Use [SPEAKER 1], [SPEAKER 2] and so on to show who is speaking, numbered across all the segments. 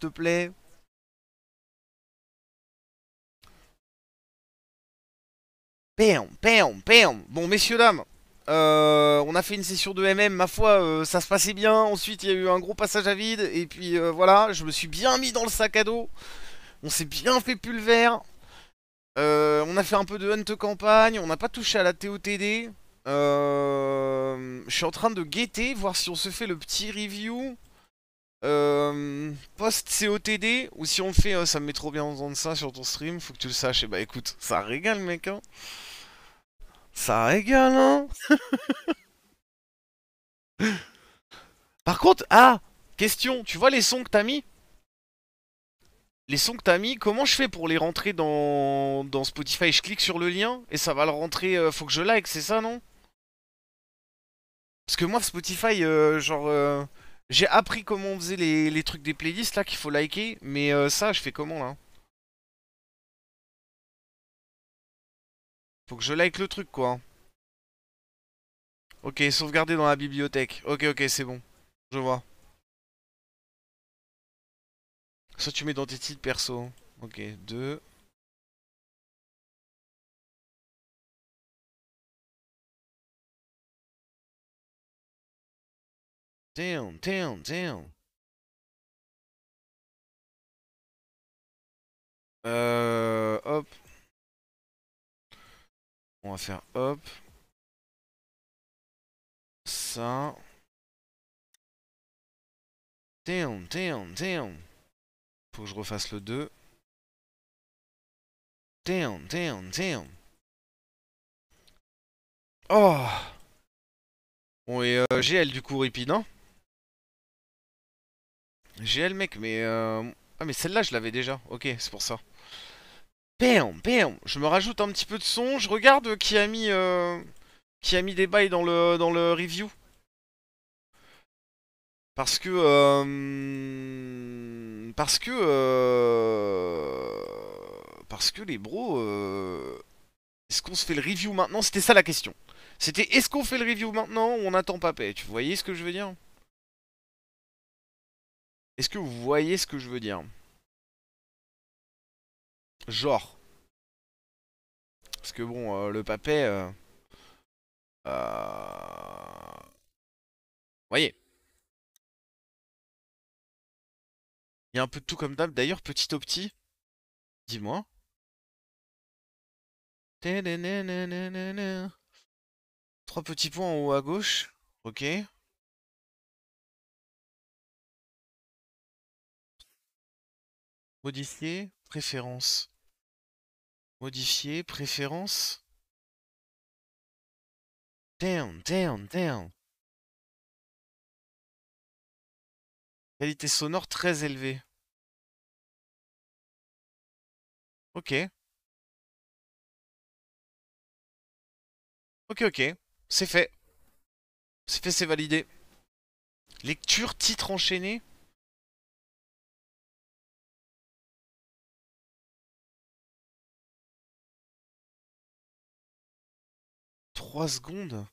[SPEAKER 1] te plaît. Bon, messieurs, dames, euh, on a fait une session de MM, ma foi, euh, ça se passait bien. Ensuite, il y a eu un gros passage à vide. Et puis euh, voilà, je me suis bien mis dans le sac à dos. On s'est bien fait pulvère. on a fait un peu de hunt campagne. On n'a pas touché à la TOTD. je suis en train de guetter, voir si on se fait le petit review. post-COTD. Ou si on fait, ça me met trop bien en faisant ça sur ton stream. Faut que tu le saches. Et bah écoute, ça régale, mec. Hein. Ça régale, hein Par contre, ah Question, tu vois les sons que t'as mis? Les sons que t'as mis, comment je fais pour les rentrer dans, dans Spotify? Je clique sur le lien et ça va le rentrer, euh, faut que je like, c'est ça, non? Parce que moi, Spotify, euh, genre... Euh, j'ai appris comment on faisait les, trucs des playlists, là, qu'il faut liker, mais ça, je fais comment, là? Faut que je like le truc, quoi. Ok, sauvegarder dans la bibliothèque. Ok, ok, c'est bon. Je vois. Ça, tu mets dans tes titres perso. Ok, 2. Damn, damn, damn. Euh, hop. On va faire hop. Ça. Damn, damn, damn. Faut que je refasse le 2. Damn, damn, damn. Oh Bon, et euh, GL du coup, Rippy, non? GL, mec, mais... Euh... Ah, mais celle-là, je l'avais déjà. Ok, c'est pour ça. Bam, bam. Je me rajoute un petit peu de son. Je regarde qui a mis, euh, qui a mis des bails dans le, dans le review. Parce que... Euh, parce que... Parce que les bros... Est-ce qu'on se fait le review maintenant? C'était ça la question. C'était est-ce qu'on fait le review maintenant ou on attend papé Tu voyez ce que je veux dire? Est-ce que vous voyez ce que je veux dire? Genre. Parce que bon, euh, le papet... Euh... Euh... Voyez. Il y a un peu de tout comme d'hab. D'ailleurs, petit au petit, dis-moi. Trois petits points en haut à gauche. Ok. Modifier. Préférences. Modifier. Préférences. Down, down, down. Qualité sonore très élevée. Ok. Ok, ok. C'est fait. C'est fait, c'est validé. Lecture, titre enchaîné. 3 secondes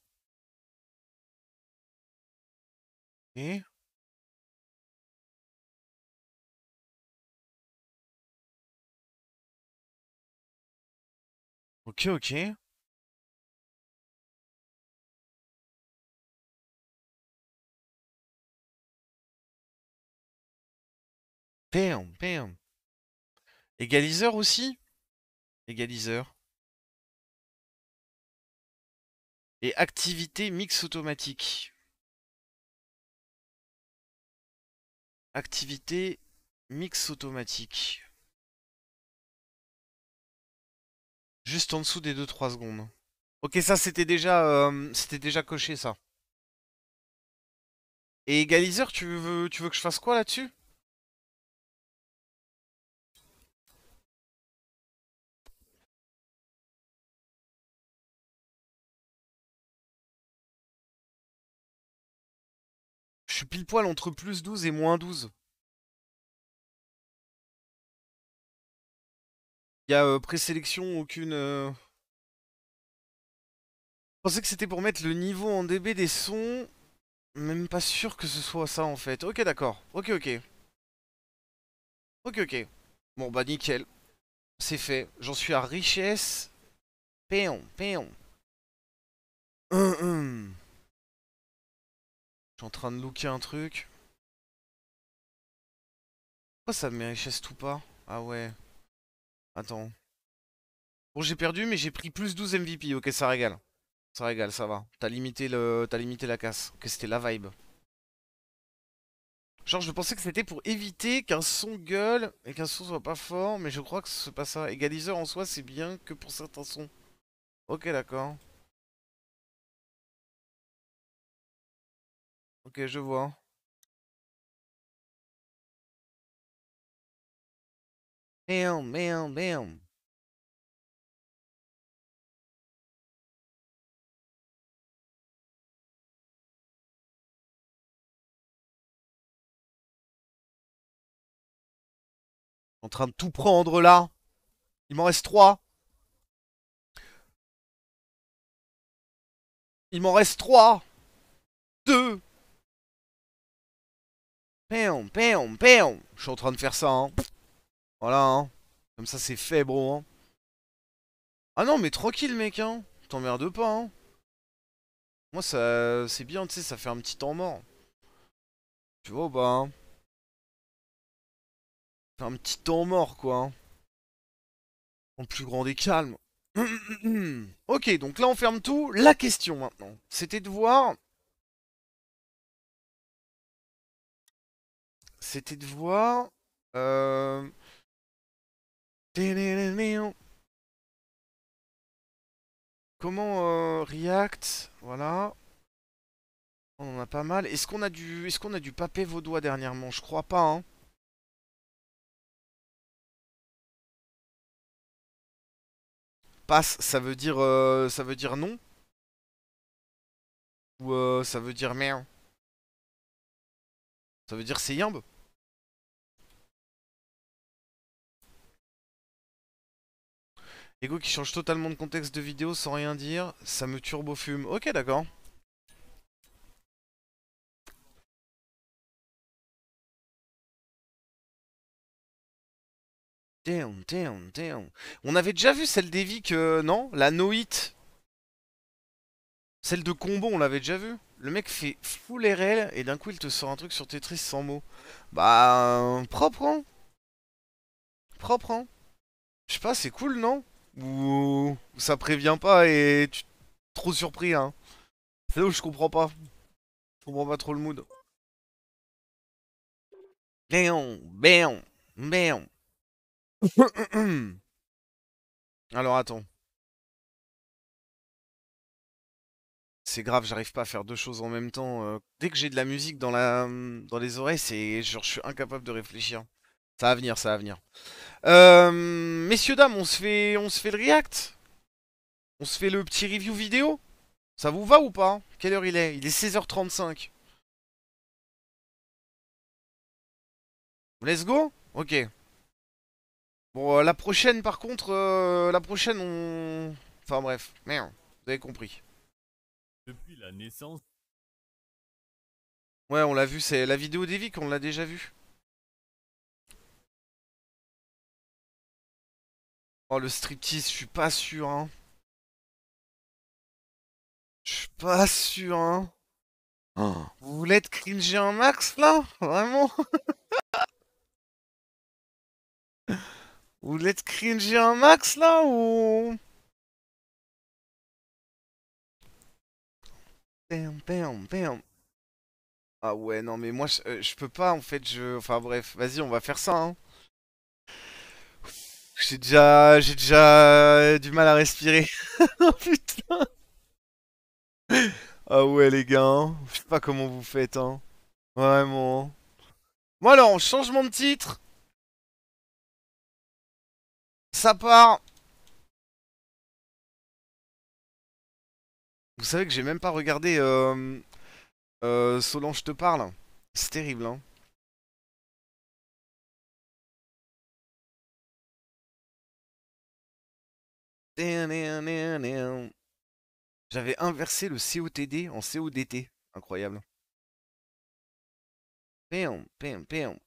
[SPEAKER 1] Et Ok, ok. Bam, bam. Égaliseur aussi? Égaliseur. Et activité mix automatique. Activité mix automatique. Juste en dessous des 2-3 secondes. Ok, ça c'était déjà, euh, c'était déjà coché ça. Et égaliseur, tu veux, tu veux que je fasse quoi là-dessus? Pile poil entre plus 12 et moins 12. Il y a euh, présélection, aucune... Euh. Je pensais que c'était pour mettre le niveau en dB des sons. Même pas sûr que ce soit ça en fait. Ok d'accord. Ok ok. Ok, ok. Bon, bah nickel. C'est fait. J'en suis à richesse. Péon, péon. Hum, hum. Je suis en train de looker un truc. Pourquoi ça me met richesse tout pas? Ah ouais. Attends. Bon, j'ai perdu, mais j'ai pris plus 12 MVP. Ok, ça régale. Ça régale, ça va. T'as limité, le... Limité la casse. Ok, c'était la vibe. Genre, je pensais que c'était pour éviter qu'un son gueule et qu'un son soit pas fort, mais je crois que c'est pas ça. Égaliseur en soi, c'est bien que pour certains sons. Ok, d'accord. Ok, je vois. Bam, bam, bam. En train de tout prendre là. Il m'en reste 3. Il m'en reste 3. 2. Péon, péon, péon. Je suis en train de faire ça, hein. Voilà, hein. Comme ça, c'est fait, bro, hein. Ah non, mais tranquille, mec, hein. T'emmerdes pas, hein. Moi, ça... C'est bien, tu sais, ça fait un petit temps mort. Tu vois ou pas, hein un petit temps mort, quoi. Hein. En plus grand des calmes. ok, donc là on ferme tout. La question maintenant, c'était de voir... C'était de voir... Euh... Comment euh, voilà. On en a pas mal. Est-ce qu'on a du, est-ce qu'on a du papé vaudois dernièrement Je crois pas. Hein. Passe, ça veut dire, euh, ça veut dire non Ou euh, ça veut dire merde Ça veut dire c'est yimbe Ego qui change totalement de contexte de vidéo sans rien dire, ça me turbo-fume. Ok, d'accord. Damn, damn. On avait déjà vu celle d'Evic, euh, non La No-Hit. Celle de combo, on l'avait déjà vu. Le mec fait full RL et d'un coup il te sort un truc sur Tetris sans mots. Bah, propre, hein Propre, hein Je sais pas, c'est cool, non? Ou ça prévient pas et tu trop surpris hein. C'est là où je comprends pas. Je comprends pas trop le mood. Béon, béon, béon. Alors attends. C'est grave, j'arrive pas à faire deux choses en même temps. Euh. dès que j'ai de la musique dans, la, dans les oreilles, c'est je suis incapable de réfléchir. Ça va venir, ça va venir. Euh, messieurs, dames, on se, fait, on se fait le react? On se fait le petit review vidéo? Ça vous va ou pas? Quelle heure il est? Il est 16h35. Let's go? Ok. Bon, euh, la prochaine, par contre, euh, la prochaine, on... Enfin bref, merde, vous avez compris.
[SPEAKER 2] Depuis la naissance...
[SPEAKER 1] Ouais, on l'a vu, c'est la vidéo d'Evic, on l'a déjà vu. Oh, le striptease, je suis pas sûr, hein. Je suis pas sûr, hein. Oh. Vous voulez être cringé un max, là? Vraiment? Vous voulez être cringé un max, là, ou... Bam, bam, bam. Ah ouais, non, mais moi, je, euh, je peux pas, en fait, je... Enfin, bref, vas-y, on va faire ça, hein. J'ai déjà, j'ai déjà du mal à respirer. oh putain. Ah ouais les gars, hein. je sais pas comment vous faites, hein. Vraiment. Bon alors, changement de titre. Ça part. Vous savez que j'ai même pas regardé euh, euh, Solange te parle. C'est terrible, hein. J'avais inversé le COTD en CODT. Incroyable. Pam, pam, pam.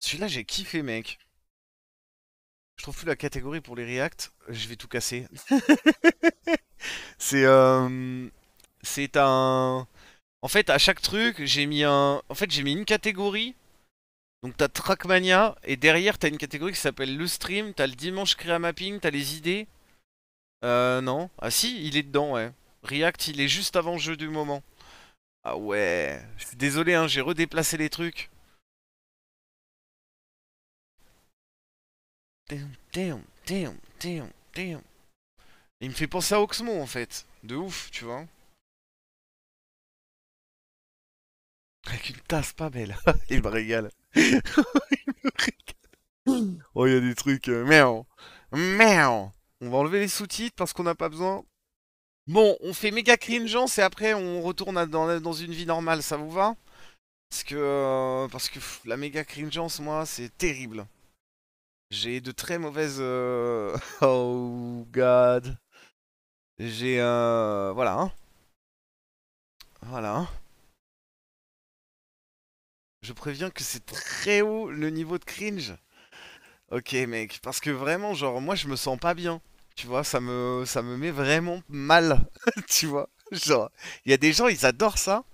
[SPEAKER 1] Celui-là, j'ai kiffé, mec. Je trouve plus la catégorie pour les React. Je vais tout casser. c'est euh... c'est un... En fait, à chaque truc, j'ai mis un. En fait, j'ai mis une catégorie. Donc t'as Trackmania et derrière t'as une catégorie qui s'appelle le stream. T'as le dimanche créa mapping, t'as les idées. Euh, non. Ah si, il est dedans, ouais. React, il est juste avant jeu du moment. Ah ouais. Je suis désolé, hein, j'ai redéplacé les trucs. Il me fait penser à Oxmo en fait. De ouf, tu vois. Avec une tasse pas belle. Il me régale. Oh, il y a des trucs. Euh, miaou. Miaou. On va enlever les sous-titres parce qu'on n'a pas besoin. Bon, on fait méga cringeance et après on retourne dans, une vie normale, ça vous va? Parce que, euh, parce que la méga cringeance, moi, c'est terrible. J'ai de très mauvaises... euh, Oh God. J'ai un... Voilà. hein. Voilà. Je préviens que c'est très haut le niveau de cringe. Ok mec, parce que vraiment, genre, moi je me sens pas bien. Tu vois, ça me, ça me met vraiment mal. Tu vois, genre, il y a des gens, ils adorent ça.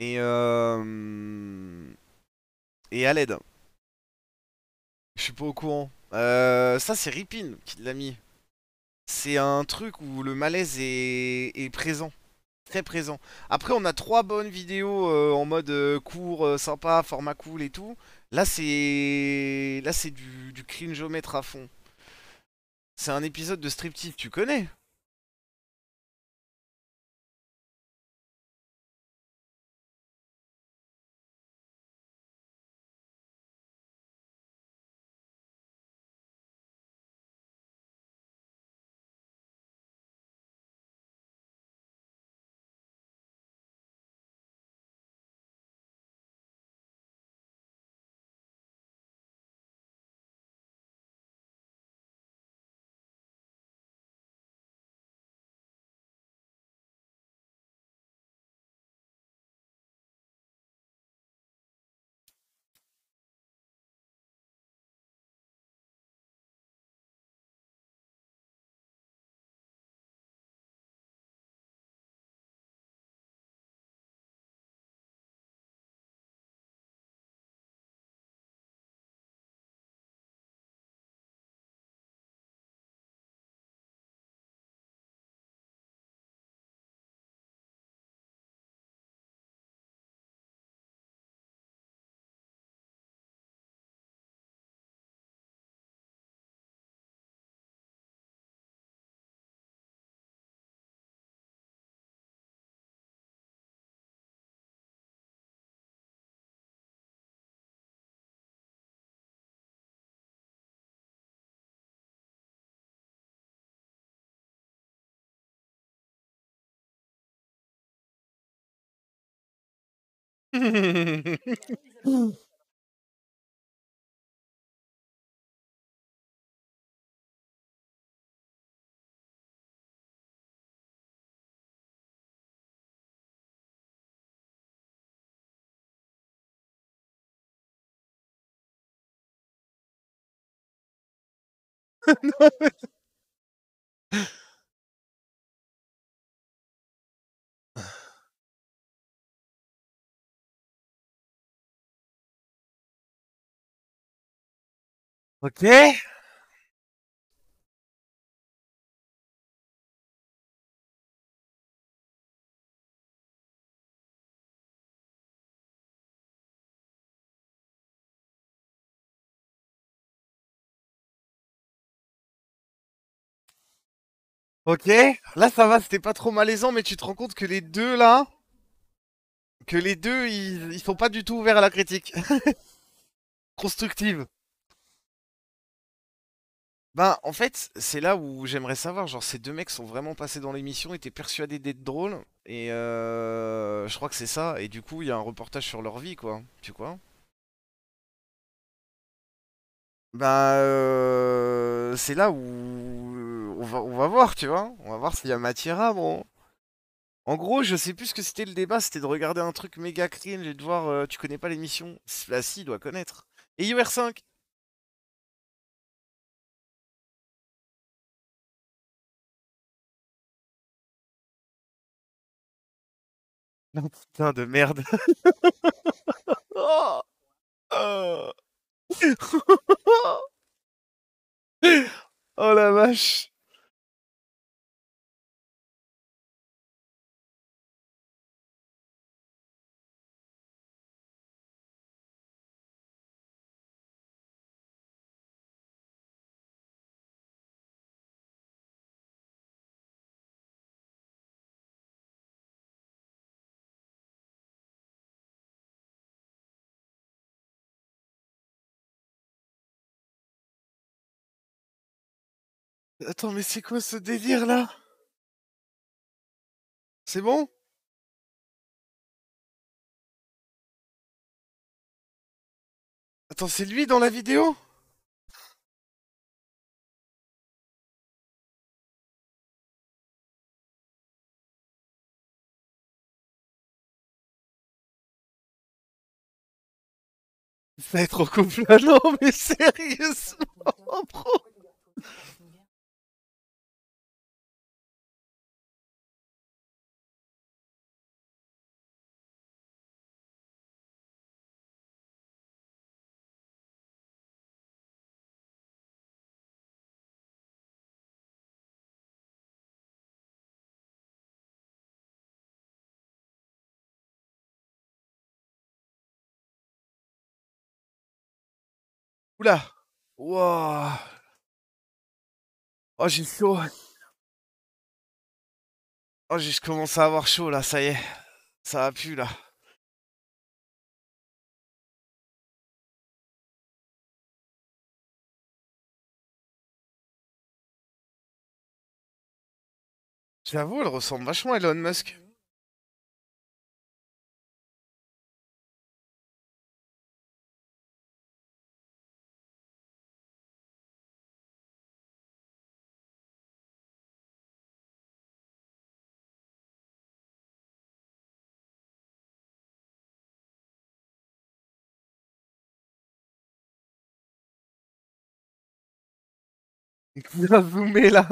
[SPEAKER 1] Et euh... Et à l'aide. Je suis pas au courant. Euh, ça c'est Ripin qui l'a mis. C'est un truc où le malaise est présent. Très présent. Après, on a trois bonnes vidéos euh, en mode euh, court, euh, sympa, format cool et tout. Là, c'est. Là, c'est du, du cringeomètre à fond. C'est un épisode de striptease, tu connais? うん。Ok. Ok. Là, ça va, c'était pas trop malaisant, mais tu te rends compte que les deux là, que les deux, ils, ils sont pas du tout ouverts à la critique constructive. Ben, en fait, c'est là où j'aimerais savoir, genre, ces deux mecs sont vraiment passés dans l'émission, étaient persuadés d'être drôles, et euh, je crois que c'est ça, et du coup, il y a un reportage sur leur vie, quoi, tu vois? Ben, euh, c'est là où on va, on va voir, tu vois? On va voir s'il y a matière à, bon. En gros, je sais plus ce que c'était le débat, c'était de regarder un truc méga cringe et de voir, euh, tu connais pas l'émission? Bah si, il doit connaître. Et UR5 Non, putain de merde. oh oh. oh la vache. Attends, mais c'est quoi ce délire là? C'est bon? Attends, c'est lui dans la vidéo? Ça va être en couple? Là, non mais sérieusement, bro Oula Oh j'ai chaud Oh j'ai commencé à avoir chaud là, ça y est. Ça va plus là. J'avoue, elle ressemble vachement à Elon Musk. Bien zoomé là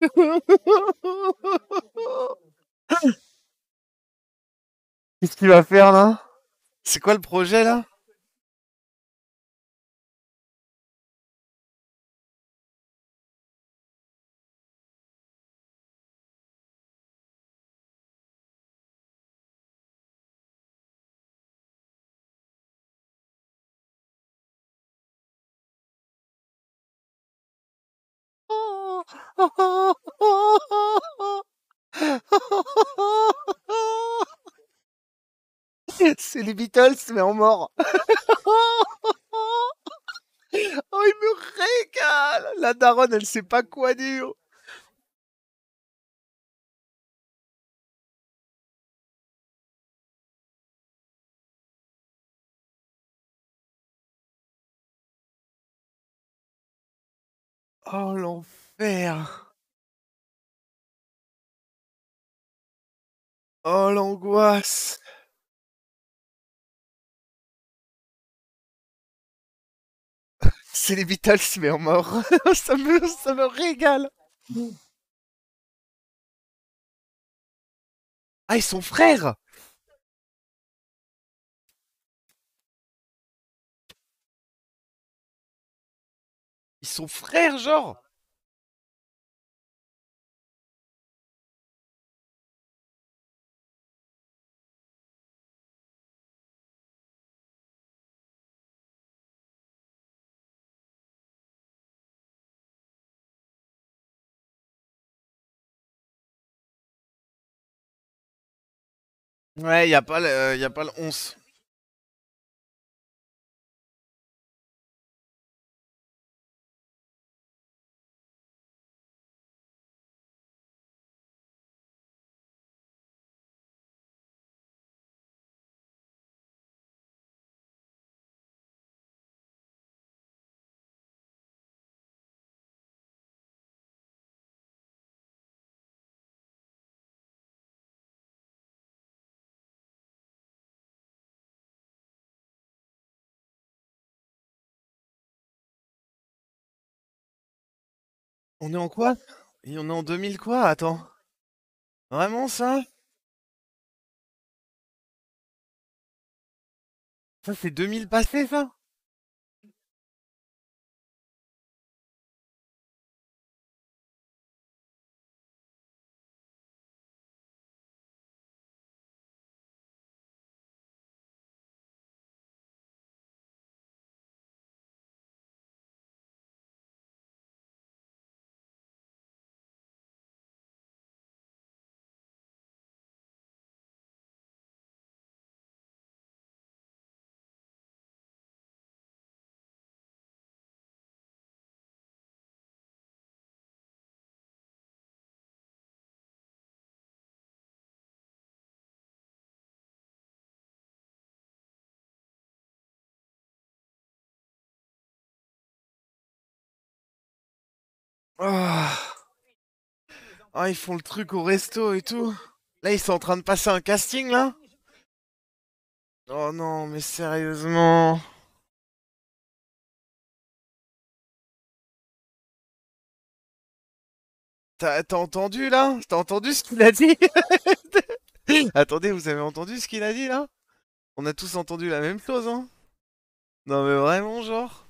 [SPEAKER 1] Qu'est-ce qu'il va faire là? C'est quoi le projet là? C'est les Beatles, mais en mort. oh, il me régale. La daronne, elle sait pas quoi dire. Oh, l'enfer. Oh, l'angoisse. C'est les Beatles, mais en mort. ça, me, ça me régale. Ah, ils sont frères Ils sont frères, genre Ouais, y a pas le, a pas le 11. On est en quoi? Et on est en 2000 quoi? Attends. Vraiment ça? Ça c'est 2000 passé ça? Ah. Ah, ils font le truc au resto et tout. Là, ils sont en train de passer un casting, là Oh non, mais sérieusement. T'as t'as entendu, là? T'as entendu ce qu'il a dit? Attendez, vous avez entendu ce qu'il a dit, là? On a tous entendu la même chose, hein? Non, mais vraiment, genre?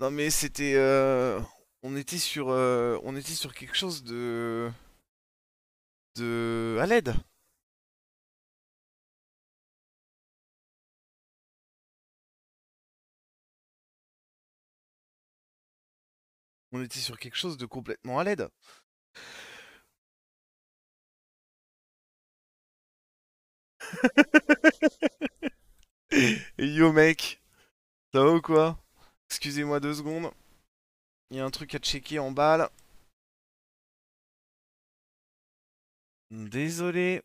[SPEAKER 1] Non, mais c'était... euh, On était sur... euh, On était sur quelque chose de... De... À l'aide. On était sur quelque chose de complètement à l'aide. Yo mec, ça va ou quoi? Excusez-moi deux secondes. Il y a un truc à checker en bas là. Désolé.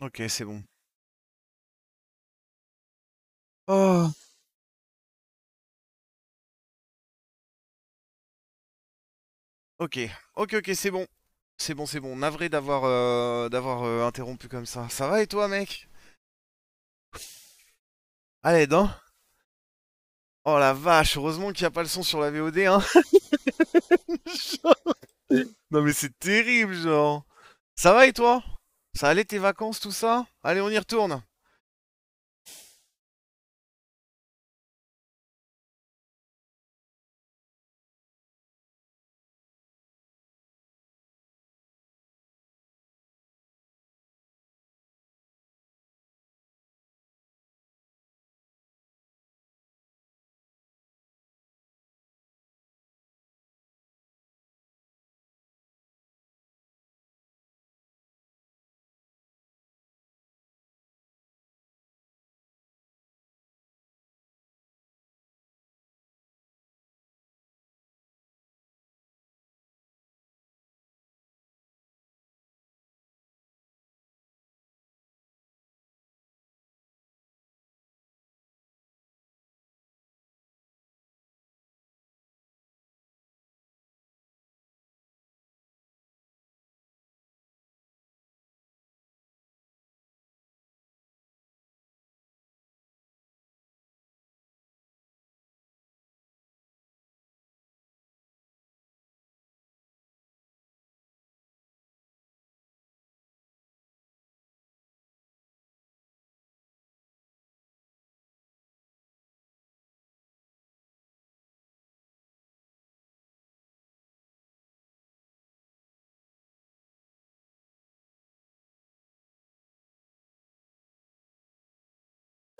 [SPEAKER 1] Ok, c'est bon. Oh. Ok, ok, ok, c'est bon. C'est bon, c'est bon. Navré d'avoir euh, euh, interrompu comme ça. Ça va et toi, mec? À l'aide, Oh la vache, heureusement qu'il n'y a pas le son sur la VOD, hein Non mais c'est terrible, genre. Ça va et toi? Ça allait tes vacances, tout ça? Allez, on y retourne.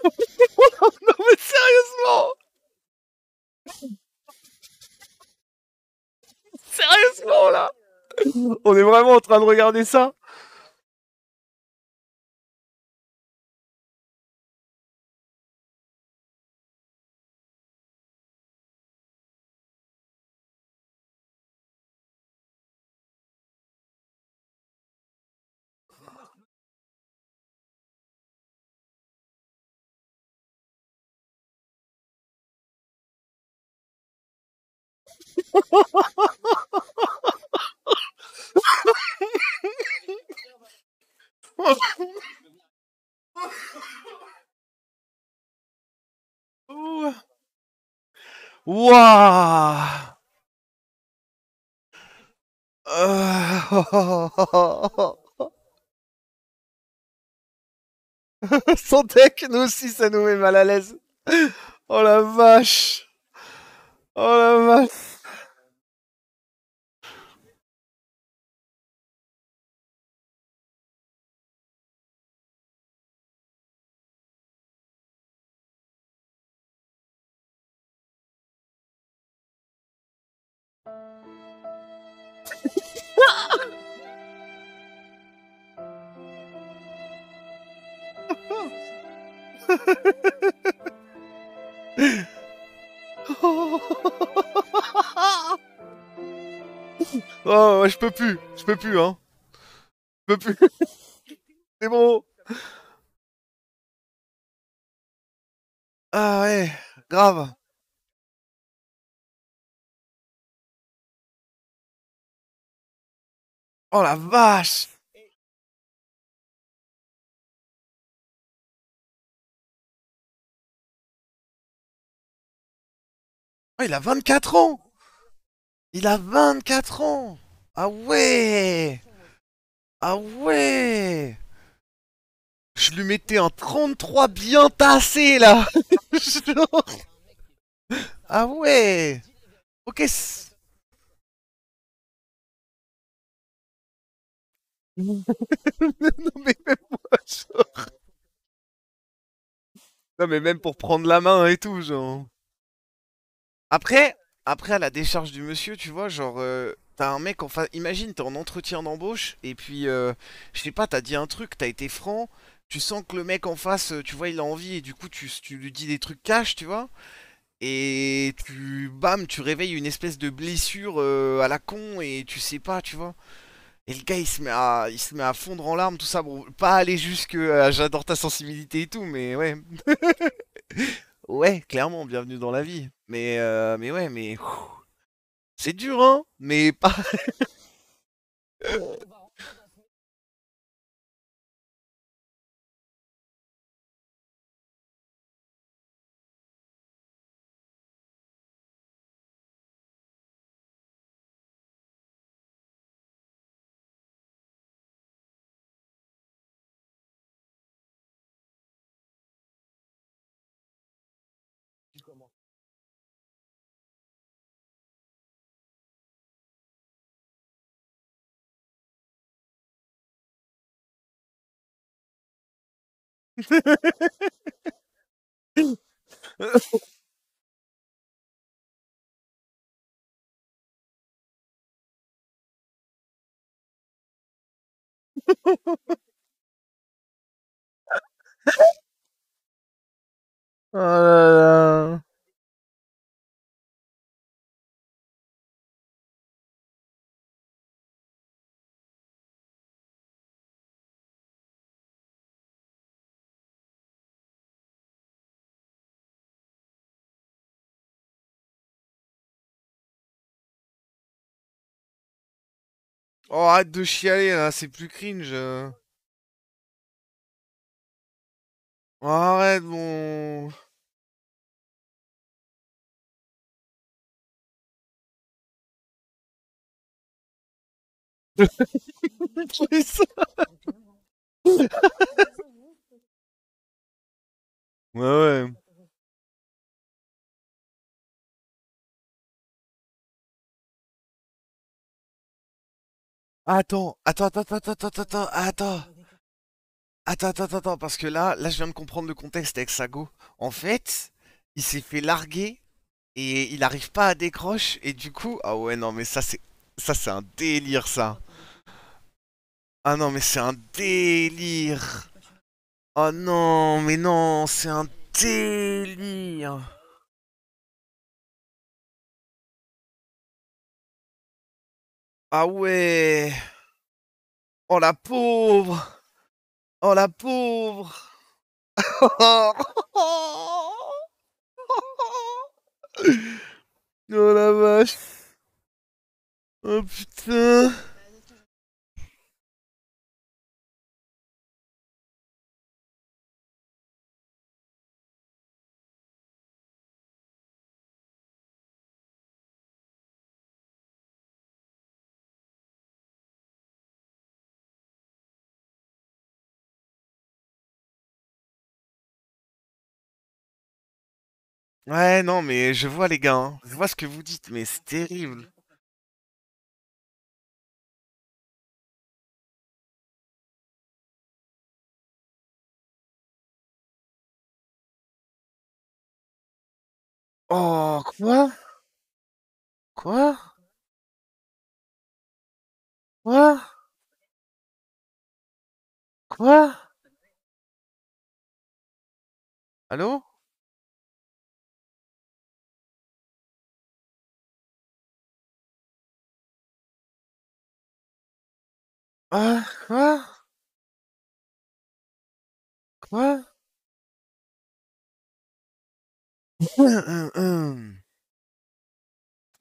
[SPEAKER 1] Non mais sérieusement! Sérieusement là! On est vraiment en train de regarder ça? Ouh. Wouah Euh, Son deck, nous aussi, ça nous met mal à l'aise. Oh la vache Oh la vache Oh, ouais, je peux plus, je peux plus, hein. Je peux plus. C'est bon. Ah ouais, grave. Oh la vache Oh, il a 24 ans Il a 24 ans Ah ouais Ah ouais Je lui mettais un 33 bien tassé là. Ah ouais Ok. Non mais même moi, genre. Non mais même pour prendre la main et tout, genre. Après, après à la décharge du monsieur, tu vois, genre, euh, t'as un mec en face. Imagine, t'es en entretien d'embauche et puis, euh, je sais pas, t'as dit un truc, t'as été franc. Tu sens que le mec en face, euh, tu vois, il a envie et du coup, tu, tu lui dis des trucs cash, tu vois. Et tu, bam, tu réveilles une espèce de blessure à la con et tu sais pas, tu vois. Et le gars, il se met à, il se met à fondre en larmes, tout ça. Bon, pas aller jusque j'adore ta sensibilité et tout, mais ouais. Ouais, clairement, bienvenue dans la vie. Mais, euh, mais ouais, mais c'est dur, hein? Mais pas. Oh Oh, arrête de chialer là, c'est plus cringe. Oh, arrête, bon. Ouais, ouais. Attends, attends, attends, attends, attends, attends, attends. Attends, attends, attends, parce que là, là, je viens de comprendre le contexte avec Sago. En fait, il s'est fait larguer et il arrive pas à décrocher et du coup, ah ouais, non, mais ça, c'est, ça, c'est un délire, ça. Ah non, mais c'est un délire. Oh non, mais non, c'est un délire. Ah ouais. Oh la pauvre. Oh la pauvre. Oh la vache. Oh putain. Ouais, non, mais je vois les gars, hein. je vois ce que vous dites, mais c'est terrible. Oh, quoi? Quoi? Quoi? Quoi? Allô? Ah, quoi? Quoi?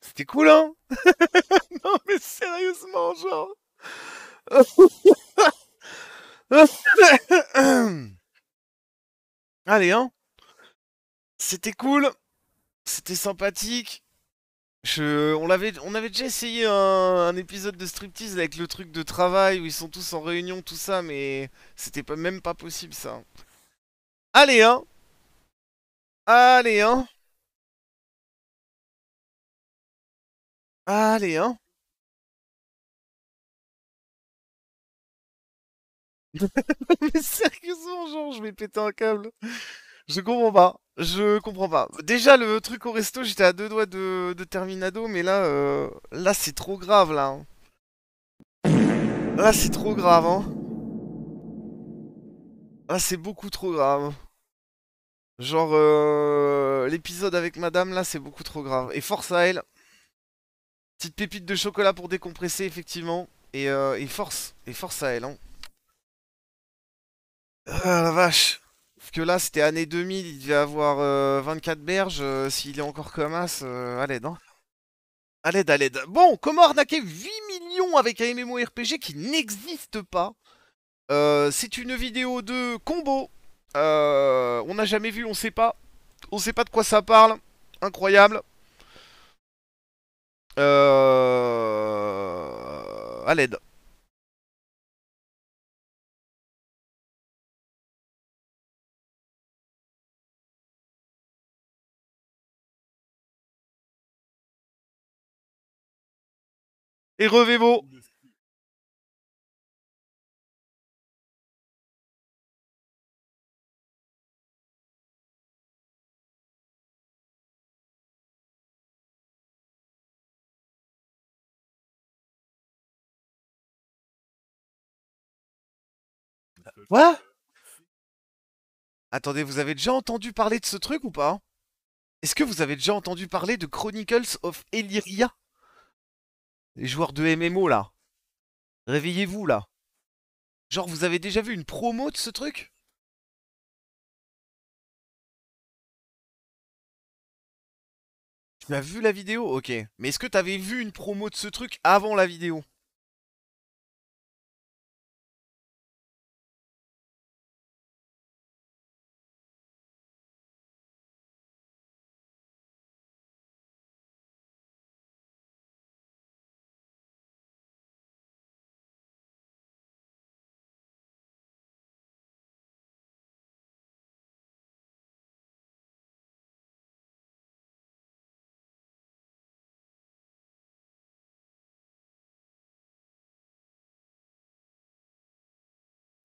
[SPEAKER 1] C'était cool, hein? Non, mais sérieusement, genre. Allez, hein? C'était cool, c'était sympathique. On l'avait, on avait déjà essayé un, un épisode de striptease avec le truc de travail où ils sont tous en réunion, tout ça, mais c'était pas, même pas possible ça. Allez, hein? Allez, hein? Allez, hein? Mais sérieusement, genre, je vais péter un câble. Je comprends pas. Je comprends pas. Déjà, le truc au resto, j'étais à deux doigts de, Terminado, mais là, euh, là, c'est trop grave, là. hein. Là, c'est trop grave, hein. Là, c'est beaucoup trop grave. Genre, euh, l'épisode avec madame, là, c'est beaucoup trop grave. Et force à elle. Petite pépite de chocolat pour décompresser, effectivement. Et, euh, force. Et force à elle, hein. Ah, la vache. Parce que là, c'était année 2000, il devait avoir euh, 24 berges. euh, S'il est encore comme as, euh, à l'aide, hein. À l'aide, à l'aide. Bon, comment arnaquer 8 millions avec un MMORPG qui n'existe pas? Euh, C'est une vidéo de combo. Euh, on n'a jamais vu, on sait pas. On sait pas de quoi ça parle. Incroyable. Euh... À l'aide. Et
[SPEAKER 2] script.
[SPEAKER 1] Quoi Attendez, vous avez déjà entendu parler de ce truc ou pas? Est-ce que vous avez déjà entendu parler de Chronicles of Elyria Les joueurs de MMO là. Réveillez-vous là. Genre, vous avez déjà vu une promo de ce truc? Tu as vu la vidéo? Ok. Mais est-ce que t'avais vu une promo de ce truc avant la vidéo?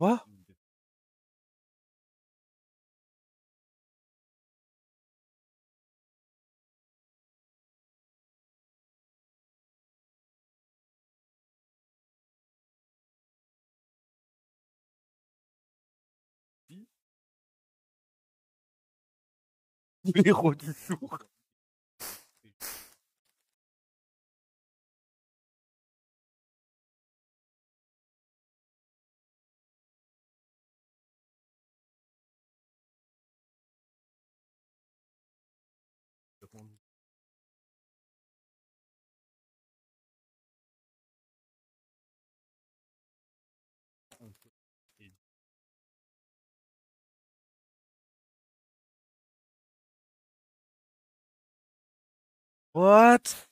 [SPEAKER 1] Quoi Héros du jour. What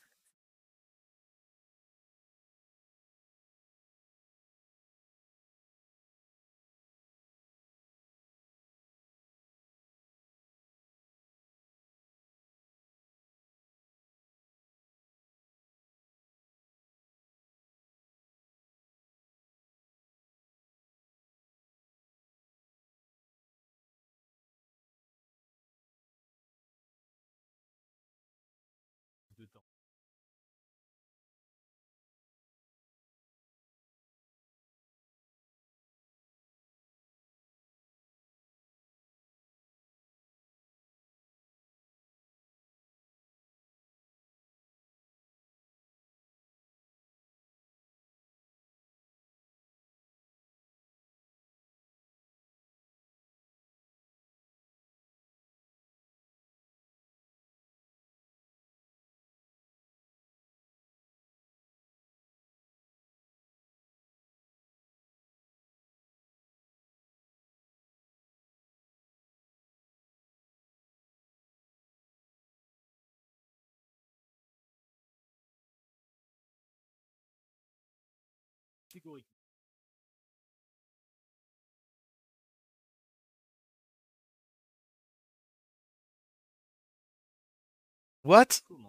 [SPEAKER 1] What?
[SPEAKER 2] Hmm.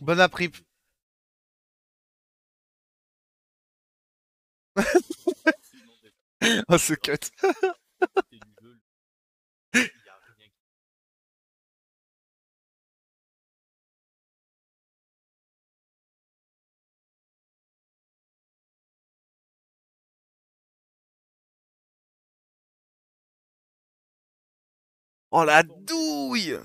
[SPEAKER 1] Bon
[SPEAKER 2] des
[SPEAKER 1] Oh ce cut. Oh la douille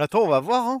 [SPEAKER 1] Attends, on va voir hein.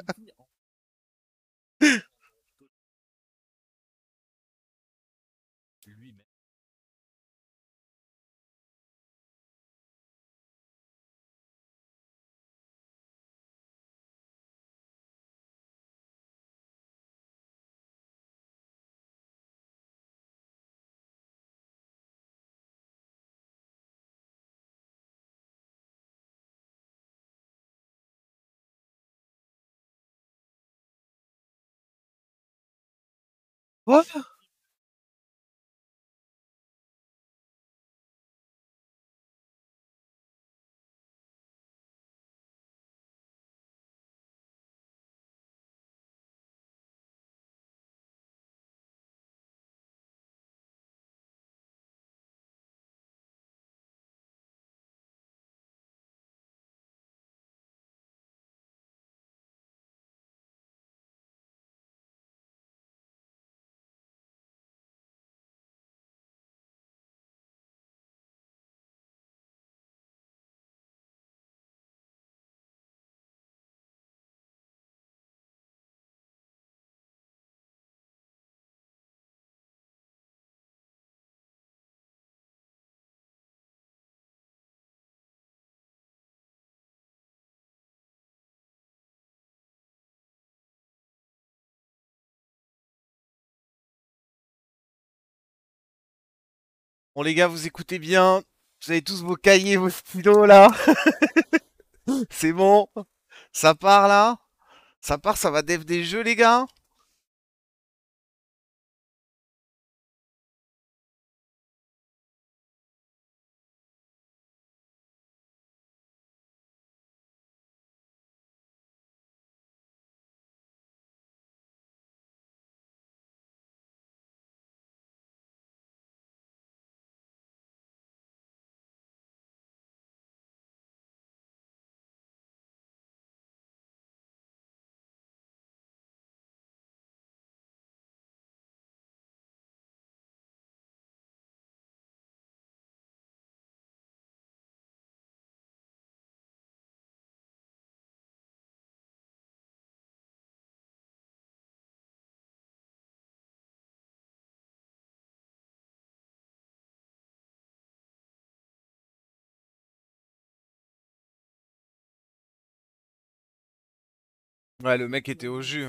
[SPEAKER 1] Quoi Bon les gars, vous écoutez bien. Vous avez tous vos cahiers, vos stylos là. C'est bon. Ça part là. Ça part, ça va dev des jeux les gars. Ouais, le mec était au jus.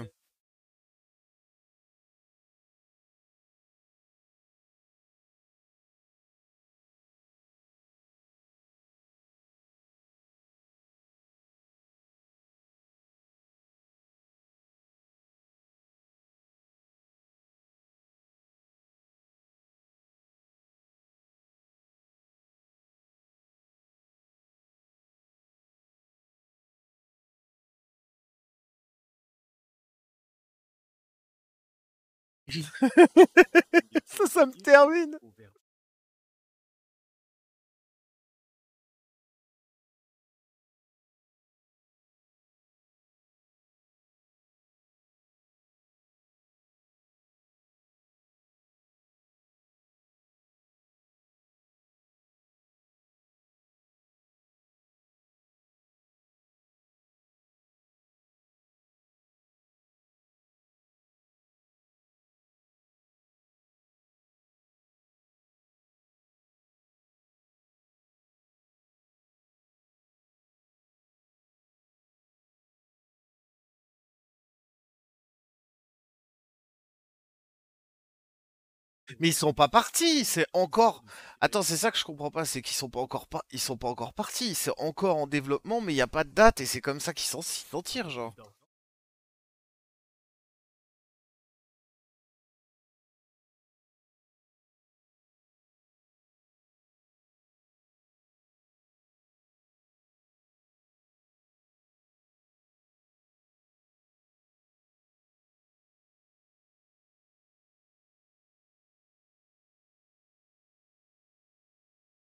[SPEAKER 1] Ça, ça me termine. Mais ils sont pas partis, c'est encore. Attends, c'est ça que je comprends pas, c'est qu'ils sont pas encore pas, ils sont pas encore partis, c'est encore en développement, mais il y a pas de date et c'est comme ça qu'ils s'en s'en tirent, genre.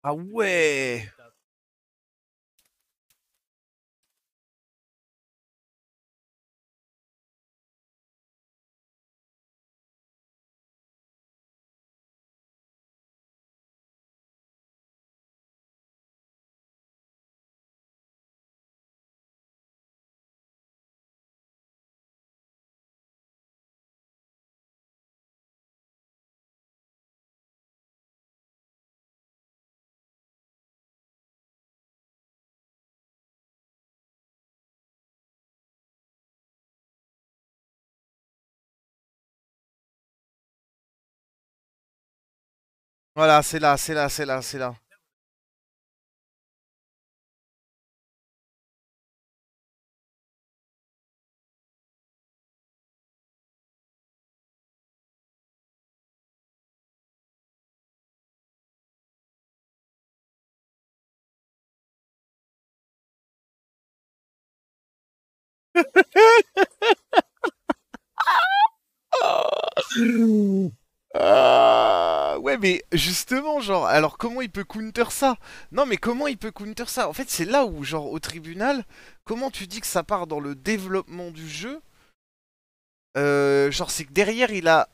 [SPEAKER 1] Ah Voilà, c'est là, c'est là, c'est là, c'est là. Ah, ouais, mais justement, genre, alors comment il peut counter ça? Non, mais comment il peut counter ça? En fait, c'est là où, genre, au tribunal, comment tu dis que ça part dans le développement du jeu? Euh, genre, c'est que derrière, il a,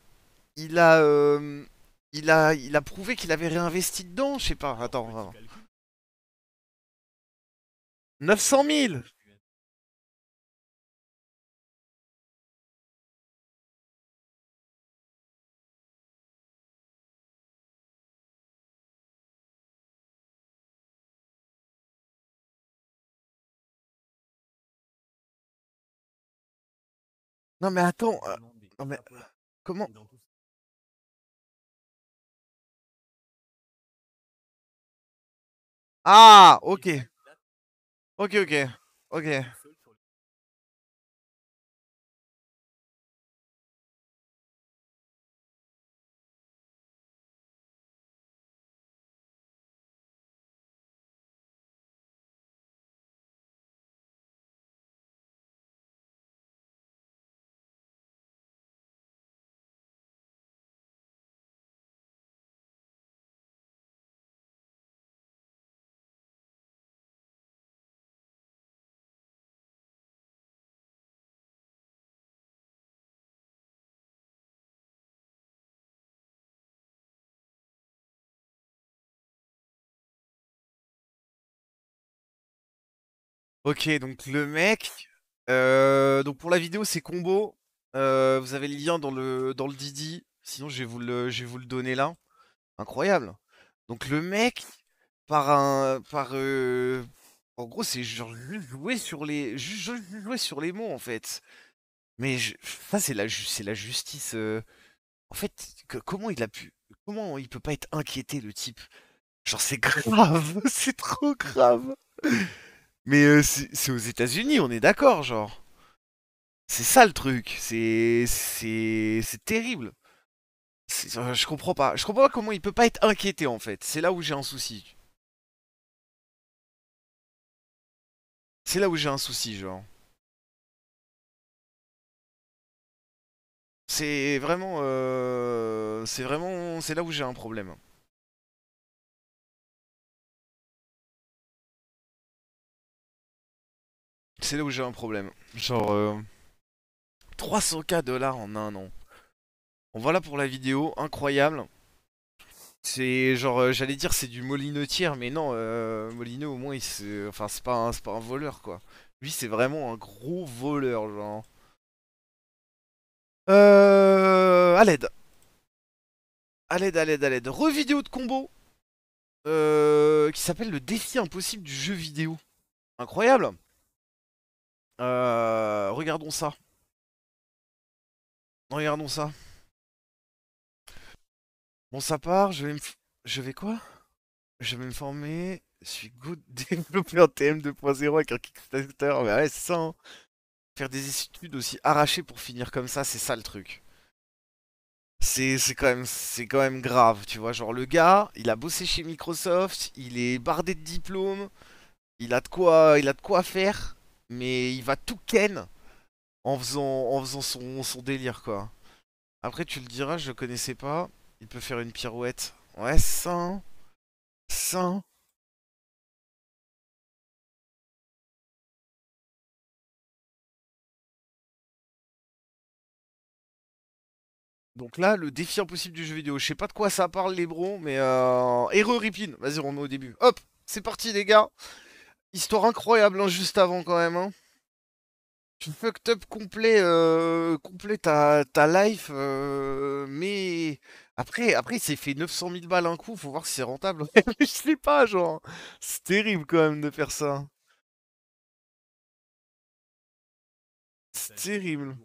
[SPEAKER 1] il a, euh, il a, il a prouvé qu'il avait réinvesti dedans. Je sais pas. Attends, attends. 900 000. Non mais attends, euh, non mais euh, comment Ah, ok. Ok, ok, ok. Ok, donc le mec. euh, donc pour la vidéo, c'est combo. Euh, vous avez le lien dans le, dans le Didi. Sinon, je vais vous le, je vais vous le donner là. Incroyable. Donc le mec, par un. Par, euh, en gros, c'est genre jouer sur les. Sur les mots en fait. Mais je- ça, c'est la, la justice. euh. En fait, comment il a pu. Comment il peut pas être inquiété, le type? Genre, c'est grave. C'est trop grave. Mais euh, c'est aux États-Unis, on est d'accord, genre. C'est ça le truc. C'est c'est c'est terrible. Je comprends pas. Je comprends pas comment il peut pas être inquiété en fait. C'est là où j'ai un souci. C'est là où j'ai un souci, genre. C'est vraiment euh, c'est vraiment c'est là où j'ai un problème. C'est là où j'ai un problème. Genre euh, 300k dollars en un an. Bon voilà pour la vidéo, incroyable. C'est genre, euh, j'allais dire c'est du molinotière, mais non, euh, Molino au moins il se... Enfin c'est pas, un- c'est pas un voleur quoi. Lui c'est vraiment un gros voleur genre. Euh... À l'aide. À l'aide, à l'aide, à l'aide. Revidéo de combo. Euh... Qui s'appelle le défi impossible du jeu vidéo. Incroyable. Euh... Regardons ça. Regardons ça. Bon ça part, je vais me... Je vais quoi? Je vais me former. Je suis good développer un TM 2.0 avec un Kickstarter. Mais ouais, hein. Faire des études aussi arrachées pour finir comme ça, c'est ça le truc. C'est c'est quand même c'est quand même grave, tu vois. Genre le gars, il a bossé chez Microsoft, il est bardé de diplômes, il a de quoi il a de quoi faire, mais il va tout ken en faisant en faisant son, son délire quoi. Après tu le diras, je le connaissais pas. Il peut faire une pirouette. Ouais, ça. Ça. Donc là, le défi impossible du jeu vidéo. Je sais pas de quoi ça parle, les bros, mais euh... Hero Ripin. Vas-y, on met au début. Hop, c'est parti, les gars. Histoire incroyable, hein, juste avant, quand même. Hein. Tu fucked up complet, euh, complet ta, ta life, euh, mais après, après, il s'est fait 900 000 balles un coup. Faut voir si c'est rentable. je sais pas, genre. C'est terrible, quand même, de faire ça. C'est terrible.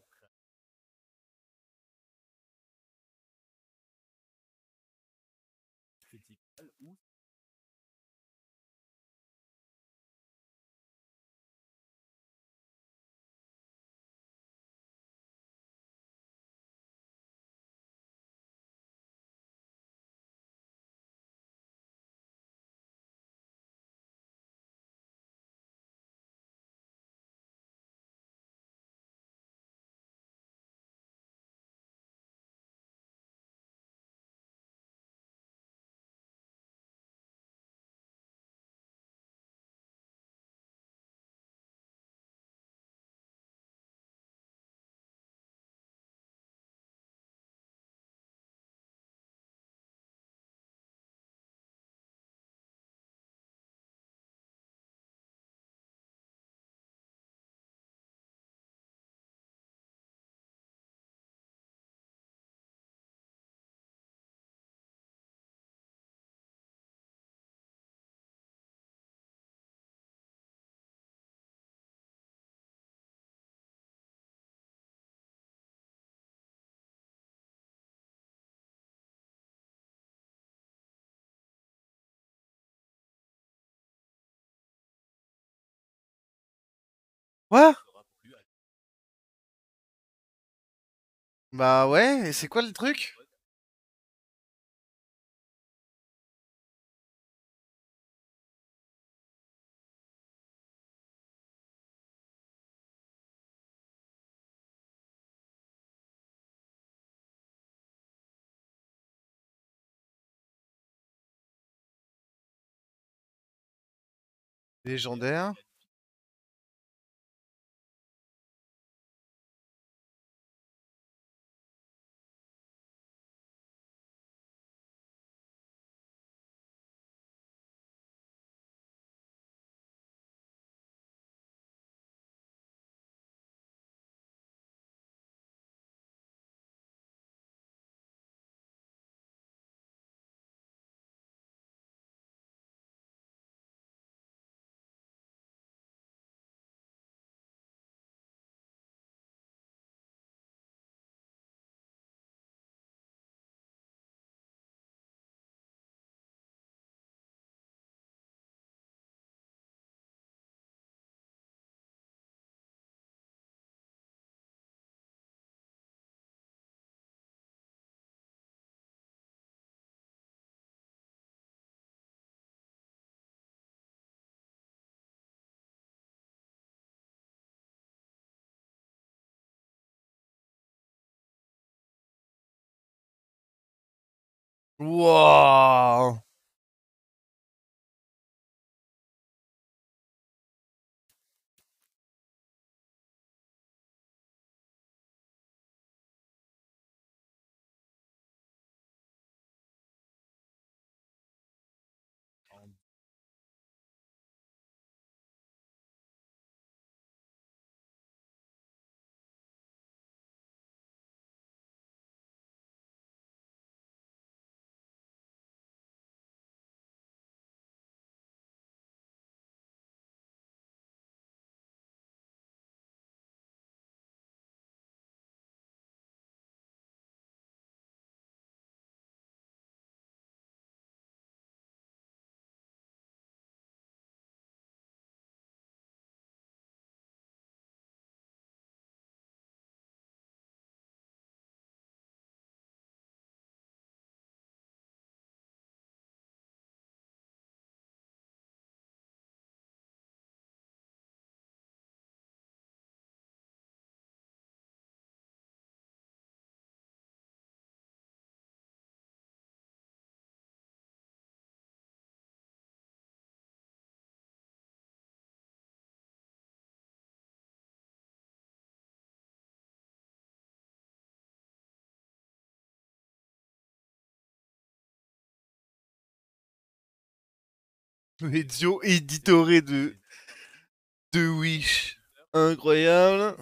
[SPEAKER 1] Quoi Bah ouais, et c'est quoi le truc? Légendaire. 哇 Ezio éditoré de... de Wish. Incroyable.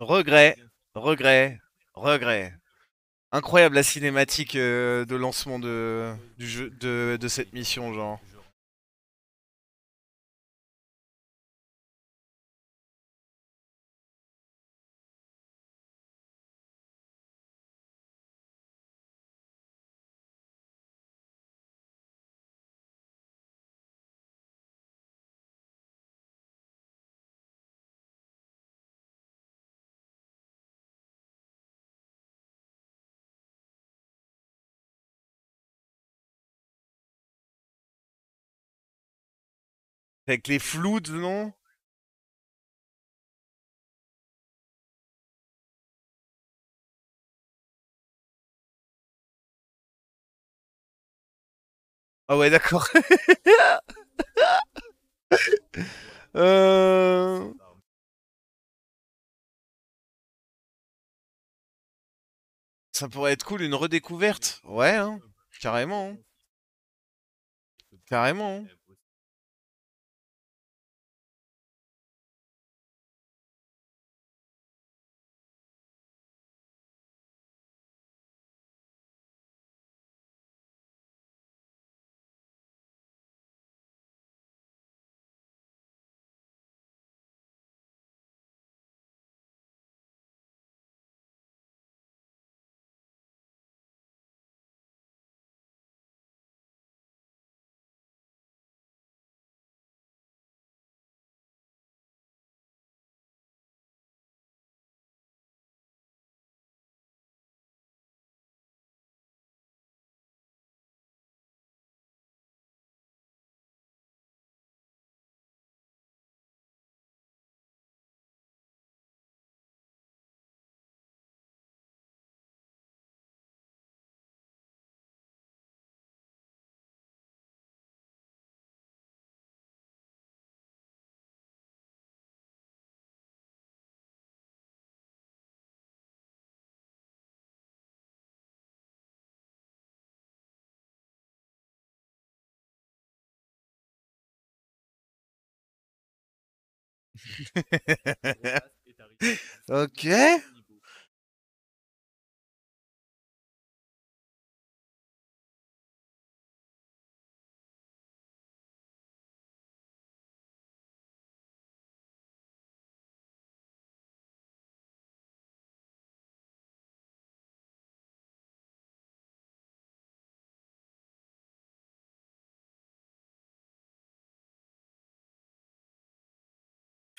[SPEAKER 1] Regret, regret, regret. Incroyable la cinématique euh, de lancement de, du jeu, de, de cette mission, genre. Avec les flous, non Ah ouais, d'accord. euh... Ça pourrait être cool, une redécouverte. Ouais, hein. Carrément. hein. Carrément. hein. Ok.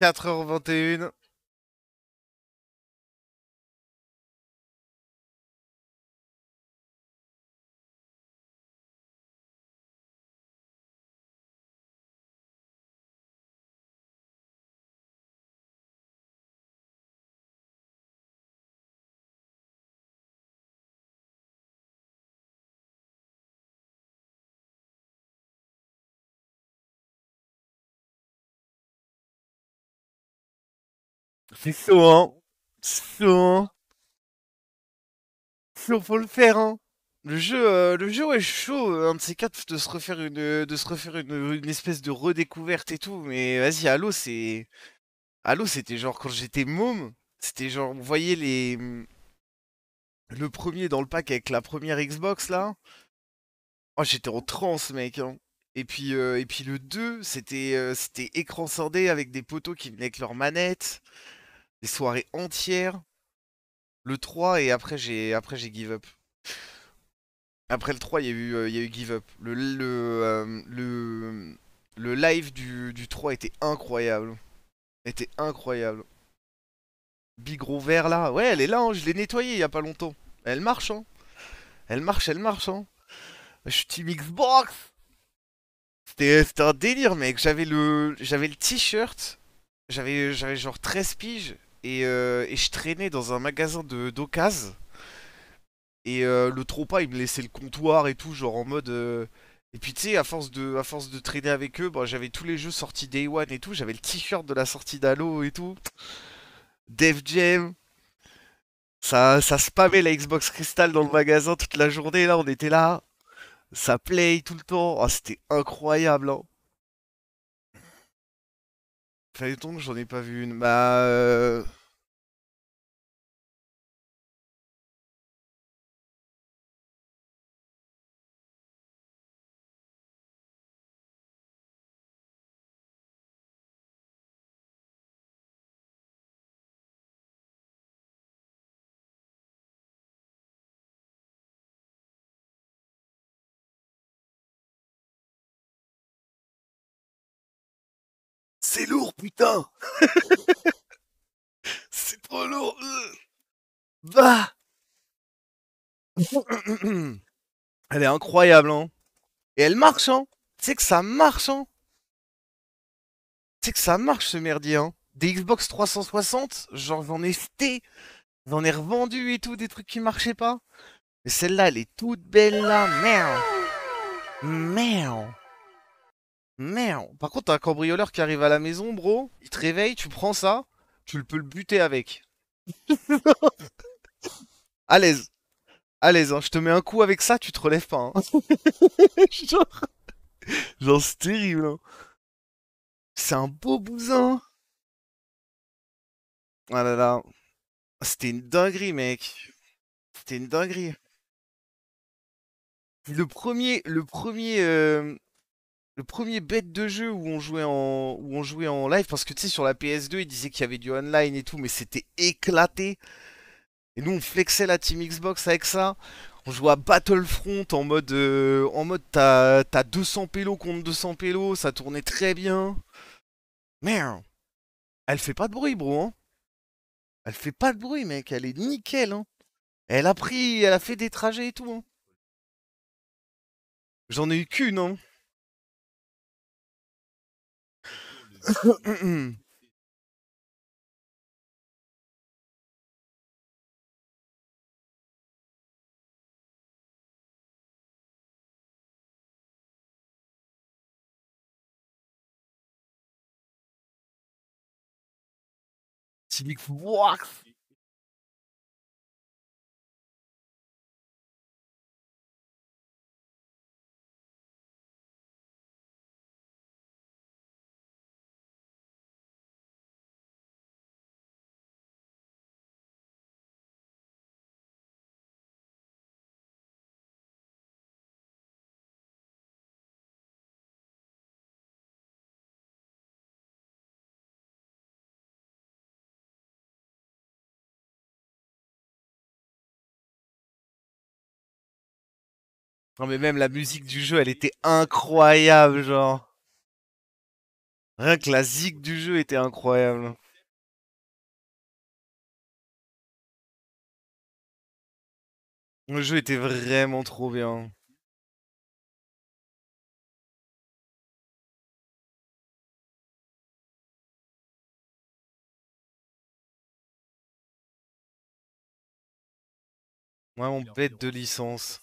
[SPEAKER 1] 4h21 C'est chaud, hein. C'est chaud, hein. Chaud, faut le faire, hein. Le jeu, euh, le jeu est chaud, un de ces quatre, de se refaire une, de se refaire une, espèce de redécouverte et tout. Mais vas-y, Halo, c'est, Halo, c'était genre quand j'étais môme, c'était genre, vous voyez les, le premier dans le pack avec la première Xbox là. Oh, j'étais en transe, mec. hein. Et puis, euh, et puis le 2, c'était, euh, c'était écran scindé avec des poteaux qui venaient avec leurs manettes, des soirées entières. Le 3 et après j'ai, après j'ai give up. Après le 3, il y a eu, euh, il y a eu Give Up. Le, le, euh, le, le live du, du 3 était incroyable. Était incroyable. Big gros vert là. Ouais, elle est là, hein, je l'ai nettoyée il y a pas longtemps. Elle marche, hein. Elle marche, elle marche, hein. Je suis Team Xbox. C'était un délire, mec. J'avais le, j'avais le t-shirt. J'avais, j'avais genre 13 piges. Et, euh, et je traînais dans un magasin de d'occasion. Et euh, le trompa, il me laissait le comptoir et tout, genre en mode. euh, Et puis tu sais, à force de, traîner avec eux, bah, j'avais tous les jeux sortis Day One et tout. J'avais le t-shirt de la sortie d'Halo et tout. Def Jam. Ça, ça spammait la Xbox Crystal dans le magasin toute la journée. Là, on était là. Ça play tout le temps. Ah, c'était incroyable, hein. Fallait que j'en ai pas vu une. Bah. C'est lourd, putain! C'est trop lourd! Bah! Elle est incroyable, hein. Et elle marche, hein. Sais que ça marche, hein. Sais que ça marche, ce merdier, hein. Des Xbox 360, genre j'en ai jeté, j'en ai revendu et tout, des trucs qui marchaient pas. Mais celle-là, elle est toute belle, là. Merde. Merde. Merde. Par contre, t'as un cambrioleur qui arrive à la maison, bro. Il te réveille, tu prends ça, tu le peux le buter avec. À l'aise. À l'aise, hein. Je te mets un coup avec ça, tu te relèves pas, hein. Genre, genre c'est terrible, hein. C'est un beau bousin. Ah là là. C'était une dinguerie, mec. C'était une dinguerie. Le premier, le premier, euh, le premier bête de jeu où on jouait en, où on jouait en live, parce que tu sais, sur la PS2, ils disaient qu'il y avait du online et tout, mais c'était éclaté. Et nous, on flexait la Team Xbox avec ça. On jouait à Battlefront en mode, euh, en mode t'as, t'as 200 pélos contre 200 pélos, ça tournait très bien. Merde. Elle fait pas de bruit, bro, hein. Elle fait pas de bruit, mec. Elle est nickel, hein. Elle a pris, elle a fait des trajets et tout. Hein. J'en ai eu qu'une, hein. She walks. Non mais même la musique du jeu, elle était incroyable, genre. Rien que la zig du jeu était incroyable. Le jeu était vraiment trop bien. Vraiment bête de licence.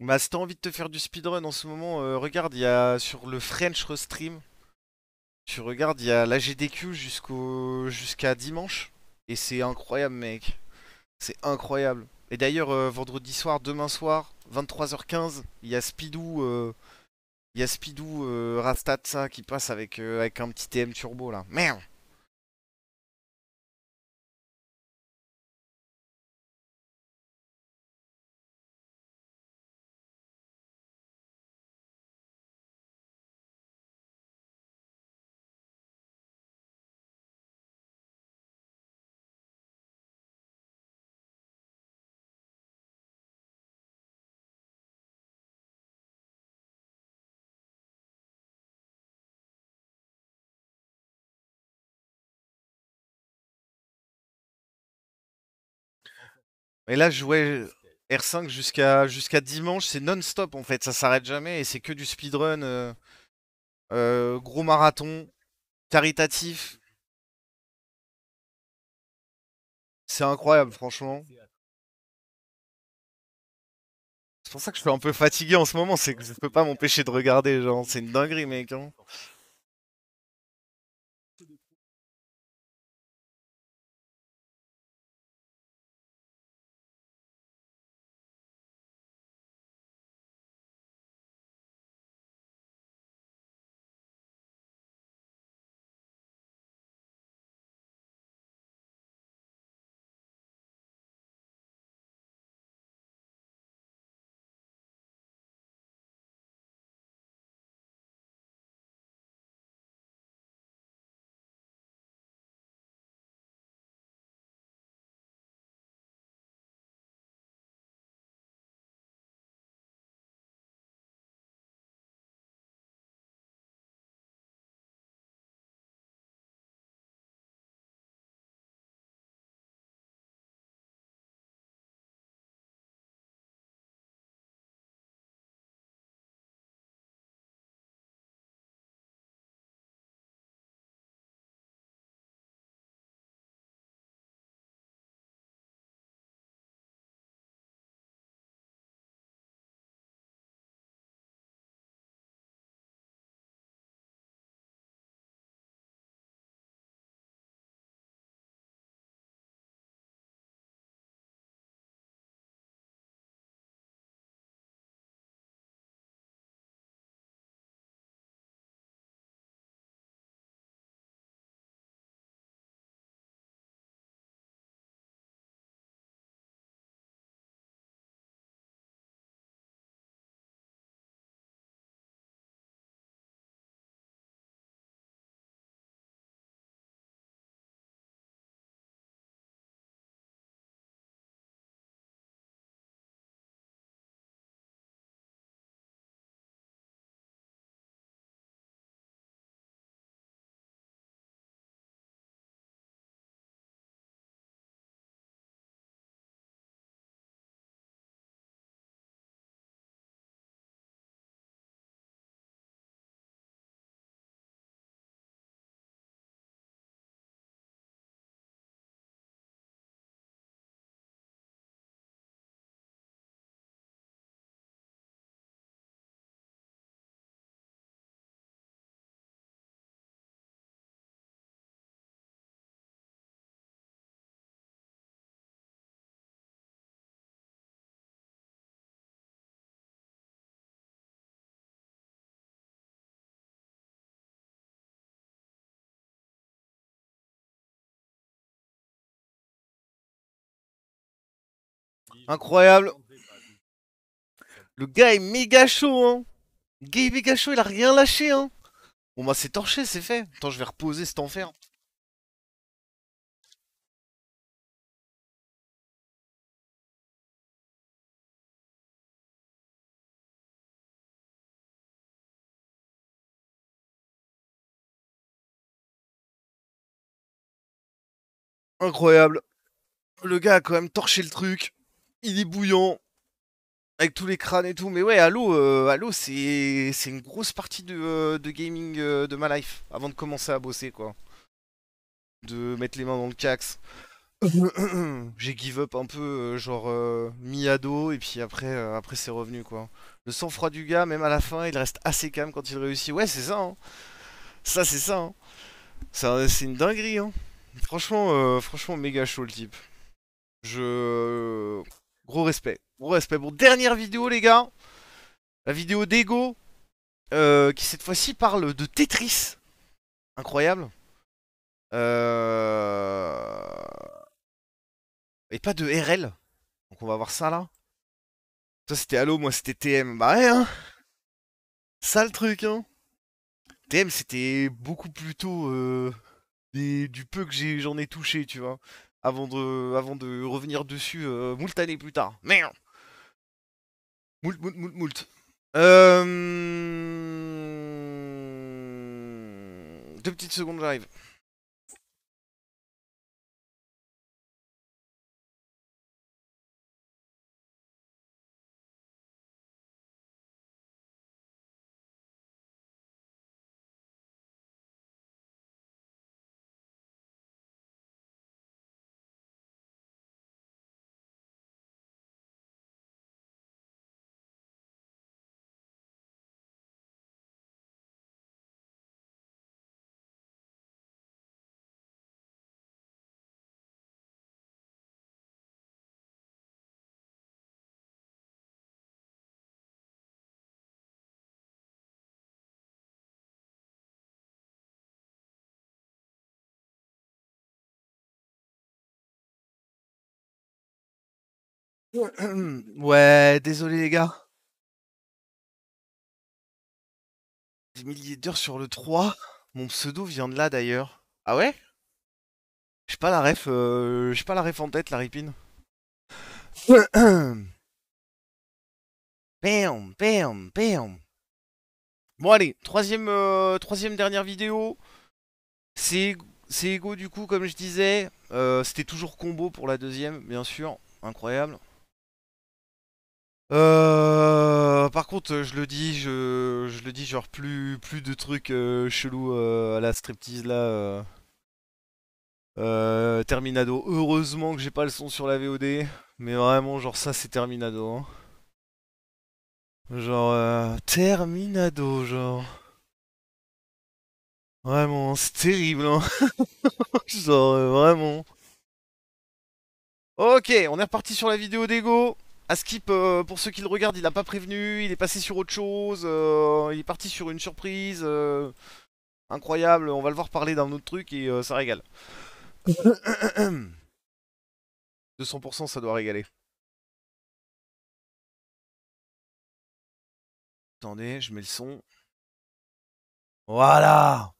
[SPEAKER 1] Bah, si t'as envie de te faire du speedrun en ce moment, euh, regarde, il y a sur le French Restream, tu regardes, il y a l'AGDQ jusqu'au jusqu'à dimanche. Et c'est incroyable, mec. C'est incroyable. Et d'ailleurs, euh, vendredi soir, demain soir, 23h15, il y a Speedoo, euh, il y a Speedoo Rastat ça qui passe avec, avec un petit TM turbo là. Merde. Et là, je jouais R5 jusqu'à dimanche, c'est non-stop en fait, ça s'arrête jamais et c'est que du speedrun, euh, euh, gros marathon, caritatif. C'est incroyable, franchement. C'est pour ça que je suis un peu fatigué en ce moment, c'est que je peux pas m'empêcher de regarder, genre, c'est une dinguerie, mec. Hein. Incroyable. Le gars est méga chaud, hein. Le gars est méga chaud, il a rien lâché, hein. Bon bah c'est torché, c'est fait. Attends, je vais reposer cet enfer. Incroyable. Le gars a quand même torché le truc. Il est bouillant. Avec tous les crânes et tout. Mais ouais, Halo, euh, c'est une grosse partie de, euh, gaming euh, de ma life. Avant de commencer à bosser, quoi. De mettre les mains dans le cax. J'ai give up un peu, euh, genre mi-ado, et puis après, après c'est revenu, quoi. Le sang-froid du gars, même à la fin, il reste assez calme quand il réussit. Ouais, c'est ça, hein. Ça, c'est ça, hein. Ça, C'est une dinguerie, hein. Franchement, franchement, méga chaud le type. Je... Gros respect. Gros respect. Bon, dernière vidéo, les gars. La vidéo d'Ego. euh, qui cette fois-ci parle de Tetris. Incroyable. Euh... Et pas de RL. Donc on va voir ça là. Ça c'était Halo, moi c'était TM. Bah ouais, hein. Ça le truc, hein. TM c'était beaucoup plus tôt euh, du peu que j'en ai touché, tu vois. Avant de, avant de revenir dessus euh, moult années plus tard. Merde. Moult, moult, moult, moult. Euh... Deux petites secondes, j'arrive. Ouais, désolé les gars. Des milliers d'heures sur le 3. Mon pseudo vient de là d'ailleurs. Ah ouais? J'ai pas la ref, euh, j'ai pas la ref en tête, la ripine. Bam, bam, bam. Bon allez, troisième, euh, troisième dernière vidéo. C'est Ego du coup, comme je disais. Euh, C'était toujours combo pour la deuxième, bien sûr. Incroyable. Euh, par contre, je le dis, je, je le dis, genre plus, plus de trucs euh, chelous euh, à la striptease là. euh. Terminado. Heureusement que j'ai pas le son sur la VOD, mais vraiment, genre ça c'est Terminado. hein. Genre Terminado, genre. Vraiment, c'est terrible, hein. Genre vraiment. Ok, on est reparti sur la vidéo d'Ego. À skip, euh, pour ceux qui le regardent, il a pas prévenu, il est passé sur autre chose, euh, il est parti sur une surprise euh, incroyable, on va le voir parler d'un autre truc et ça régale. 200% ça doit régaler. Attendez, je mets le son. Voilà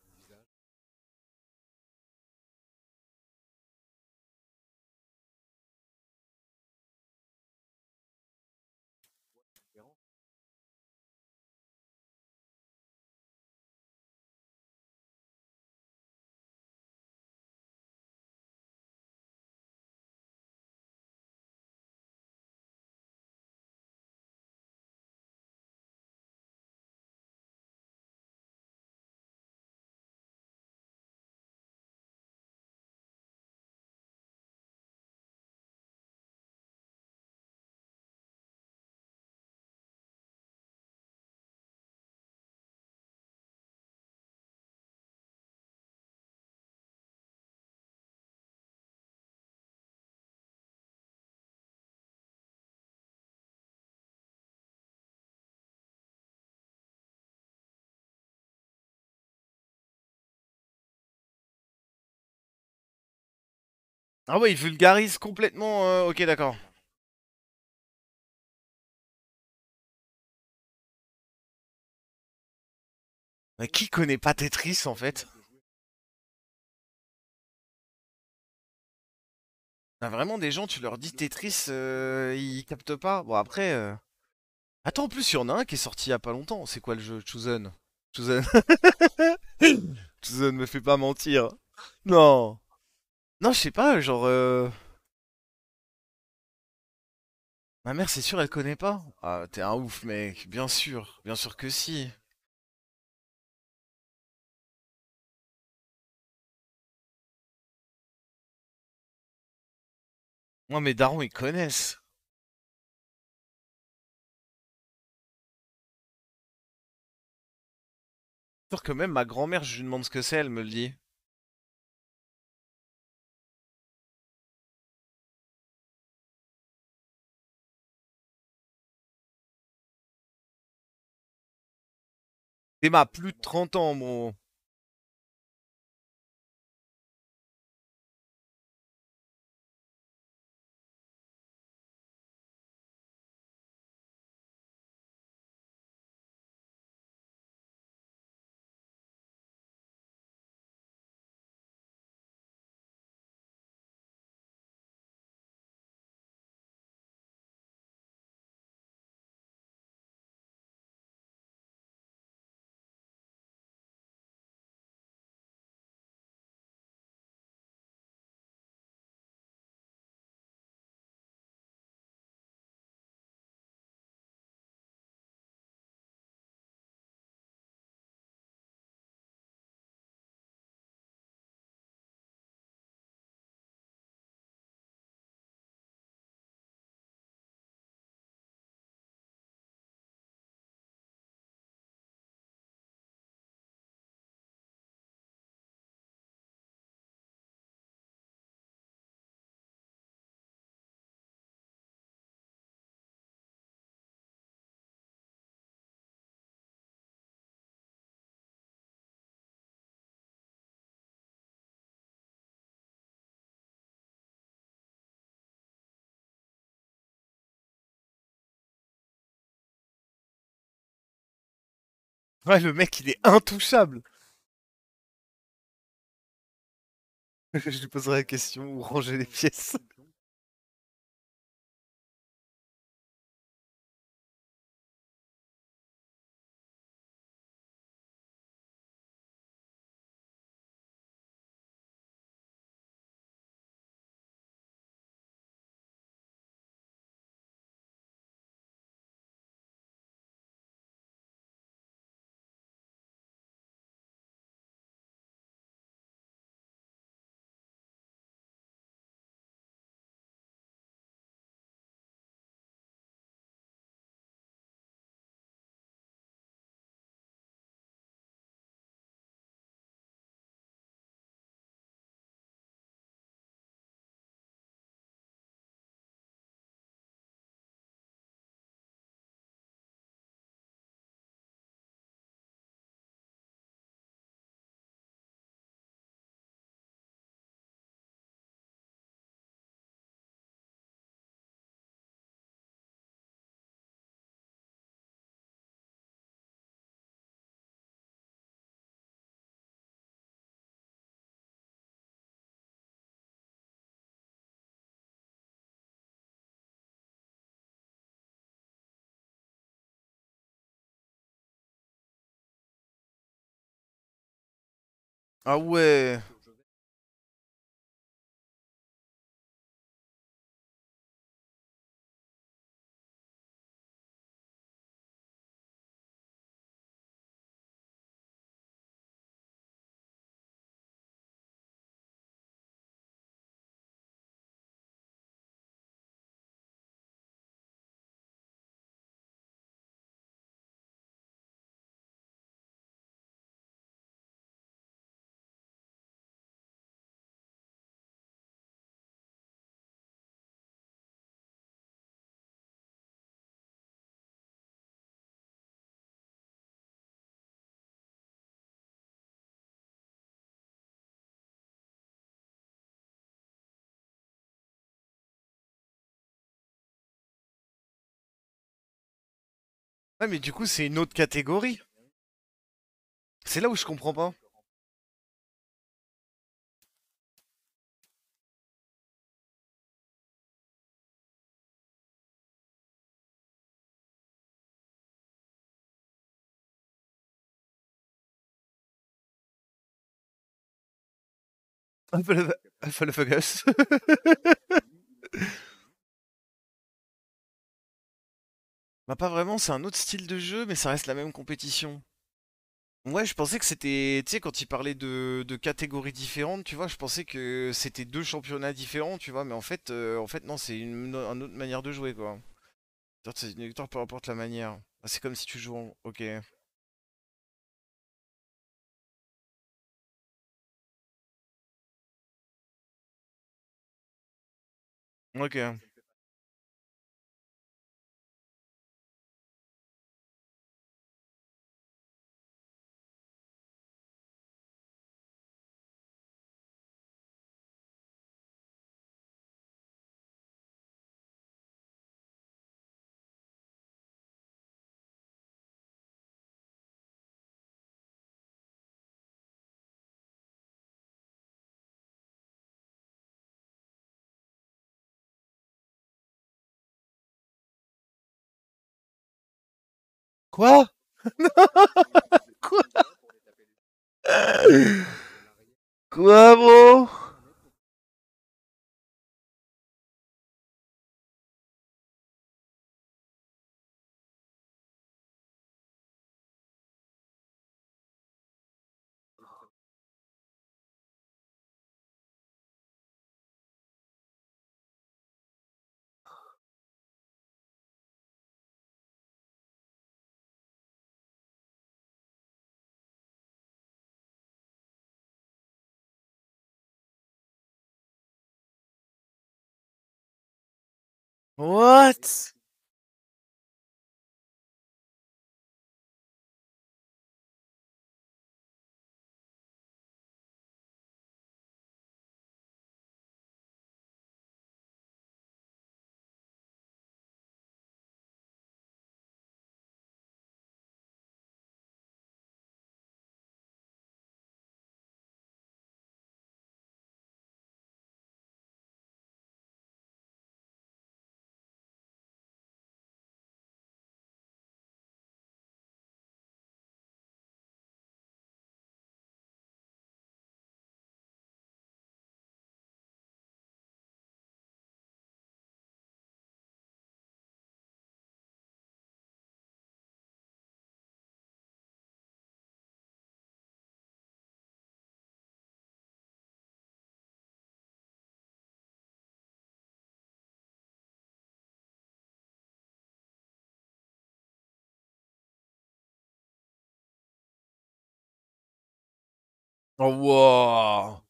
[SPEAKER 1] Ah ouais, il vulgarise complètement. euh, Ok, d'accord. Mais qui connaît pas Tetris en fait? Ah, vraiment des gens, tu leur dis Tetris, euh, ils captent pas? Bon après, euh, attends en plus il y en a un qui est sorti il y a pas longtemps. C'est quoi le jeu? Chosen Chosen Chosen me fait pas mentir. Non. Non, je sais pas, genre... euh, Ma mère, c'est sûr, elle connaît pas. Ah, t'es un ouf, mec. Bien sûr. Bien sûr que si. Moi, mes darons, ils connaissent. Sûr que même ma grand-mère, je lui demande ce que c'est, elle me le dit. C'est ma plus de 30 ans, mon... Ouais, le mec, il est intouchable. Je lui poserai la question où ranger les pièces. Ah mais du coup, c'est une autre catégorie. C'est là où je comprends pas. Alpha Bah pas vraiment, c'est un autre style de jeu, mais ça reste la même compétition. Ouais, je pensais que c'était, tu sais, quand il parlait de, catégories différentes, tu vois, je pensais que c'était deux championnats différents, tu vois, mais en fait, euh, en fait non, c'est une, une autre manière de jouer, quoi. C'est une victoire peu importe la manière. Ah, c'est comme si tu joues en... Ok. Ok. Quoi? Quoi? Quoi, bro? What? Oh, wow.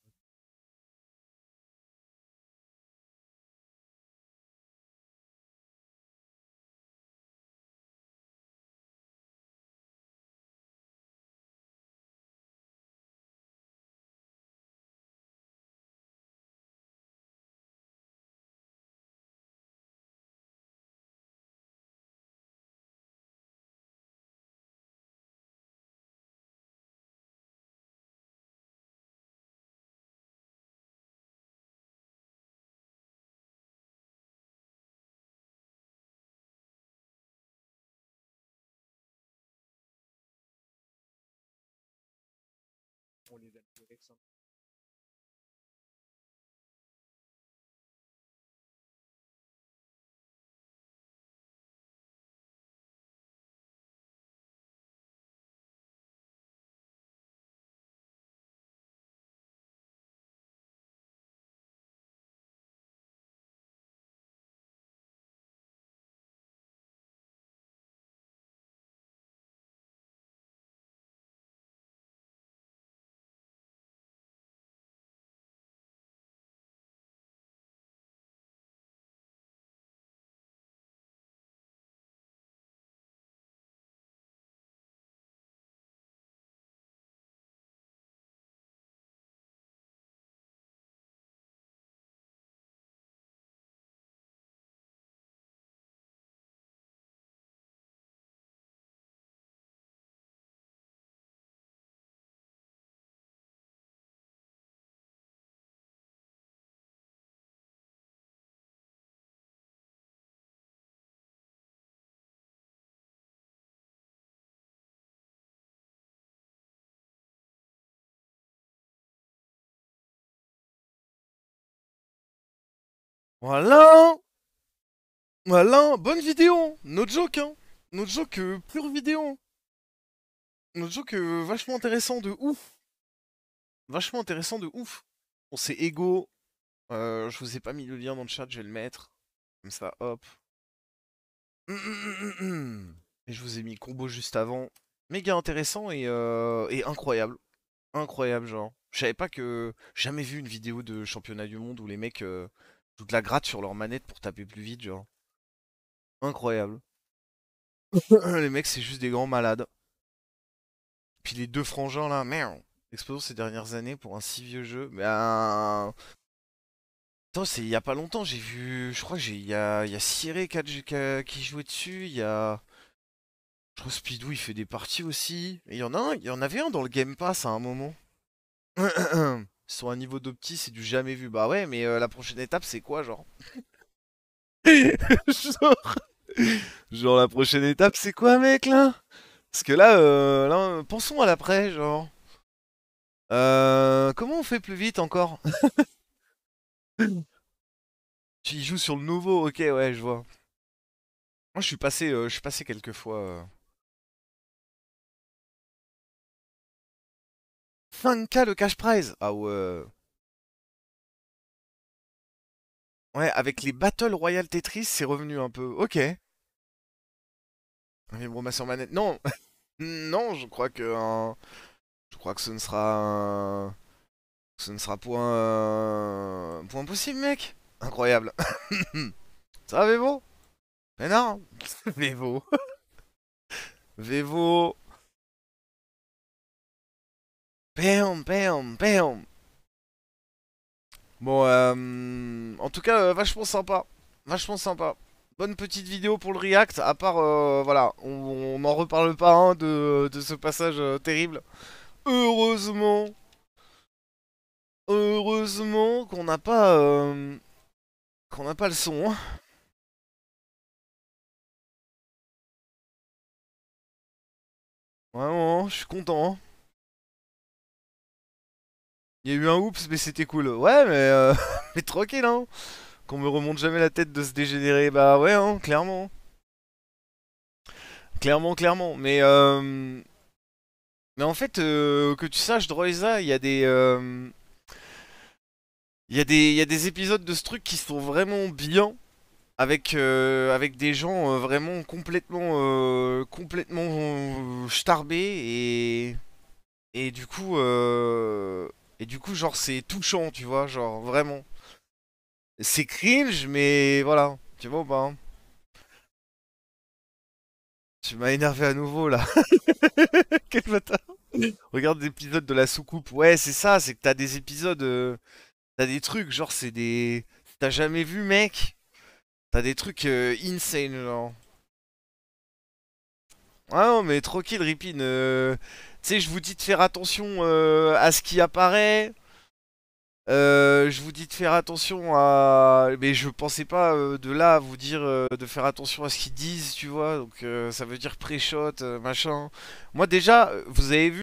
[SPEAKER 2] Les aime
[SPEAKER 1] Voilà Voilà Bonne vidéo No joke, hein No joke, euh, pure vidéo No joke euh, vachement intéressant de ouf Vachement intéressant de ouf On s'est égaux. Euh, je vous ai pas mis le lien dans le chat, je vais le mettre. Comme ça, hop. Et je vous ai mis combo juste avant. Méga intéressant et, euh, et incroyable. Incroyable, genre. Je savais pas que. Jamais vu une vidéo de championnat du monde où les mecs euh, de la gratte sur leur manette pour taper plus vite, genre. Incroyable. les mecs, c'est juste des grands malades. Puis les deux frangins là, merde. Explosion ces dernières années pour un si vieux jeu. Mais un. Attends, c'est il y a pas longtemps, j'ai vu. Je crois que j'ai. Il y a, qui, jouait dessus. Il y a. Je crois Speedoo il fait des parties aussi. Il y en il y en avait un dans le Game Pass à un moment. Sur un niveau d'opti, c'est du jamais vu. Bah ouais, mais euh, la prochaine étape, c'est quoi, genre? Genre. Genre, la prochaine étape, c'est quoi, mec, là? Parce que là, euh, là, pensons à l'après, genre. Euh, comment on fait plus vite encore? Tu joues sur le nouveau, ok, ouais, je vois. Moi, je suis passé, euh, je suis passé quelques fois. 5K le cash prize! Ah ouais. Ouais, avec les Battle Royale Tetris, c'est revenu un peu. Ok. Mais bon, sur manette. Non! Non, je crois que. Je crois que ce ne sera. un- Ce ne sera point. Point possible, mec! Incroyable. Ça va, Vevo? Mais non! Vevo. Vevo. Bam, bam, bam. Bon, euh, en tout cas, euh, vachement sympa. Vachement sympa. Bonne petite vidéo pour le React. À part, euh, voilà, on n'en reparle pas hein, de, de ce passage euh, terrible. Heureusement, heureusement qu'on n'a pas, euh, qu'on n'a pas le son. hein. Vraiment, je suis content. Il y a eu un oups, mais c'était cool. Ouais, mais, euh, mais tranquille, hein. Qu'on me remonte jamais la tête de se dégénérer. Bah ouais, hein, clairement. Clairement, clairement. Mais, euh, mais en fait, euh, que tu saches, Droiza, il y a des, euh, il y a des, y a des épisodes de ce truc qui sont vraiment bien. Avec, euh, avec des gens euh, vraiment complètement, euh, complètement euh, starbés et, et du coup, euh, et du coup, genre, c'est touchant, tu vois, genre, vraiment. C'est cringe, mais voilà, tu vois ou pas hein Tu m'as énervé à nouveau, là. Quel bâtard. Regarde l'épisode de la soucoupe. Ouais, c'est ça, c'est que t'as des épisodes, euh, t'as des trucs, genre, c'est des... T'as jamais vu, mec? T'as des trucs euh, insane, genre. Ah non, mais tranquille, Ripin. euh, sais, je vous dis de faire attention euh, à ce qui apparaît. Euh, je vous dis de faire attention à... Mais je pensais pas euh, de là à vous dire de faire attention à ce qu'ils disent, tu vois. Donc ça veut dire pré-shot, machin. Moi déjà, vous avez vu...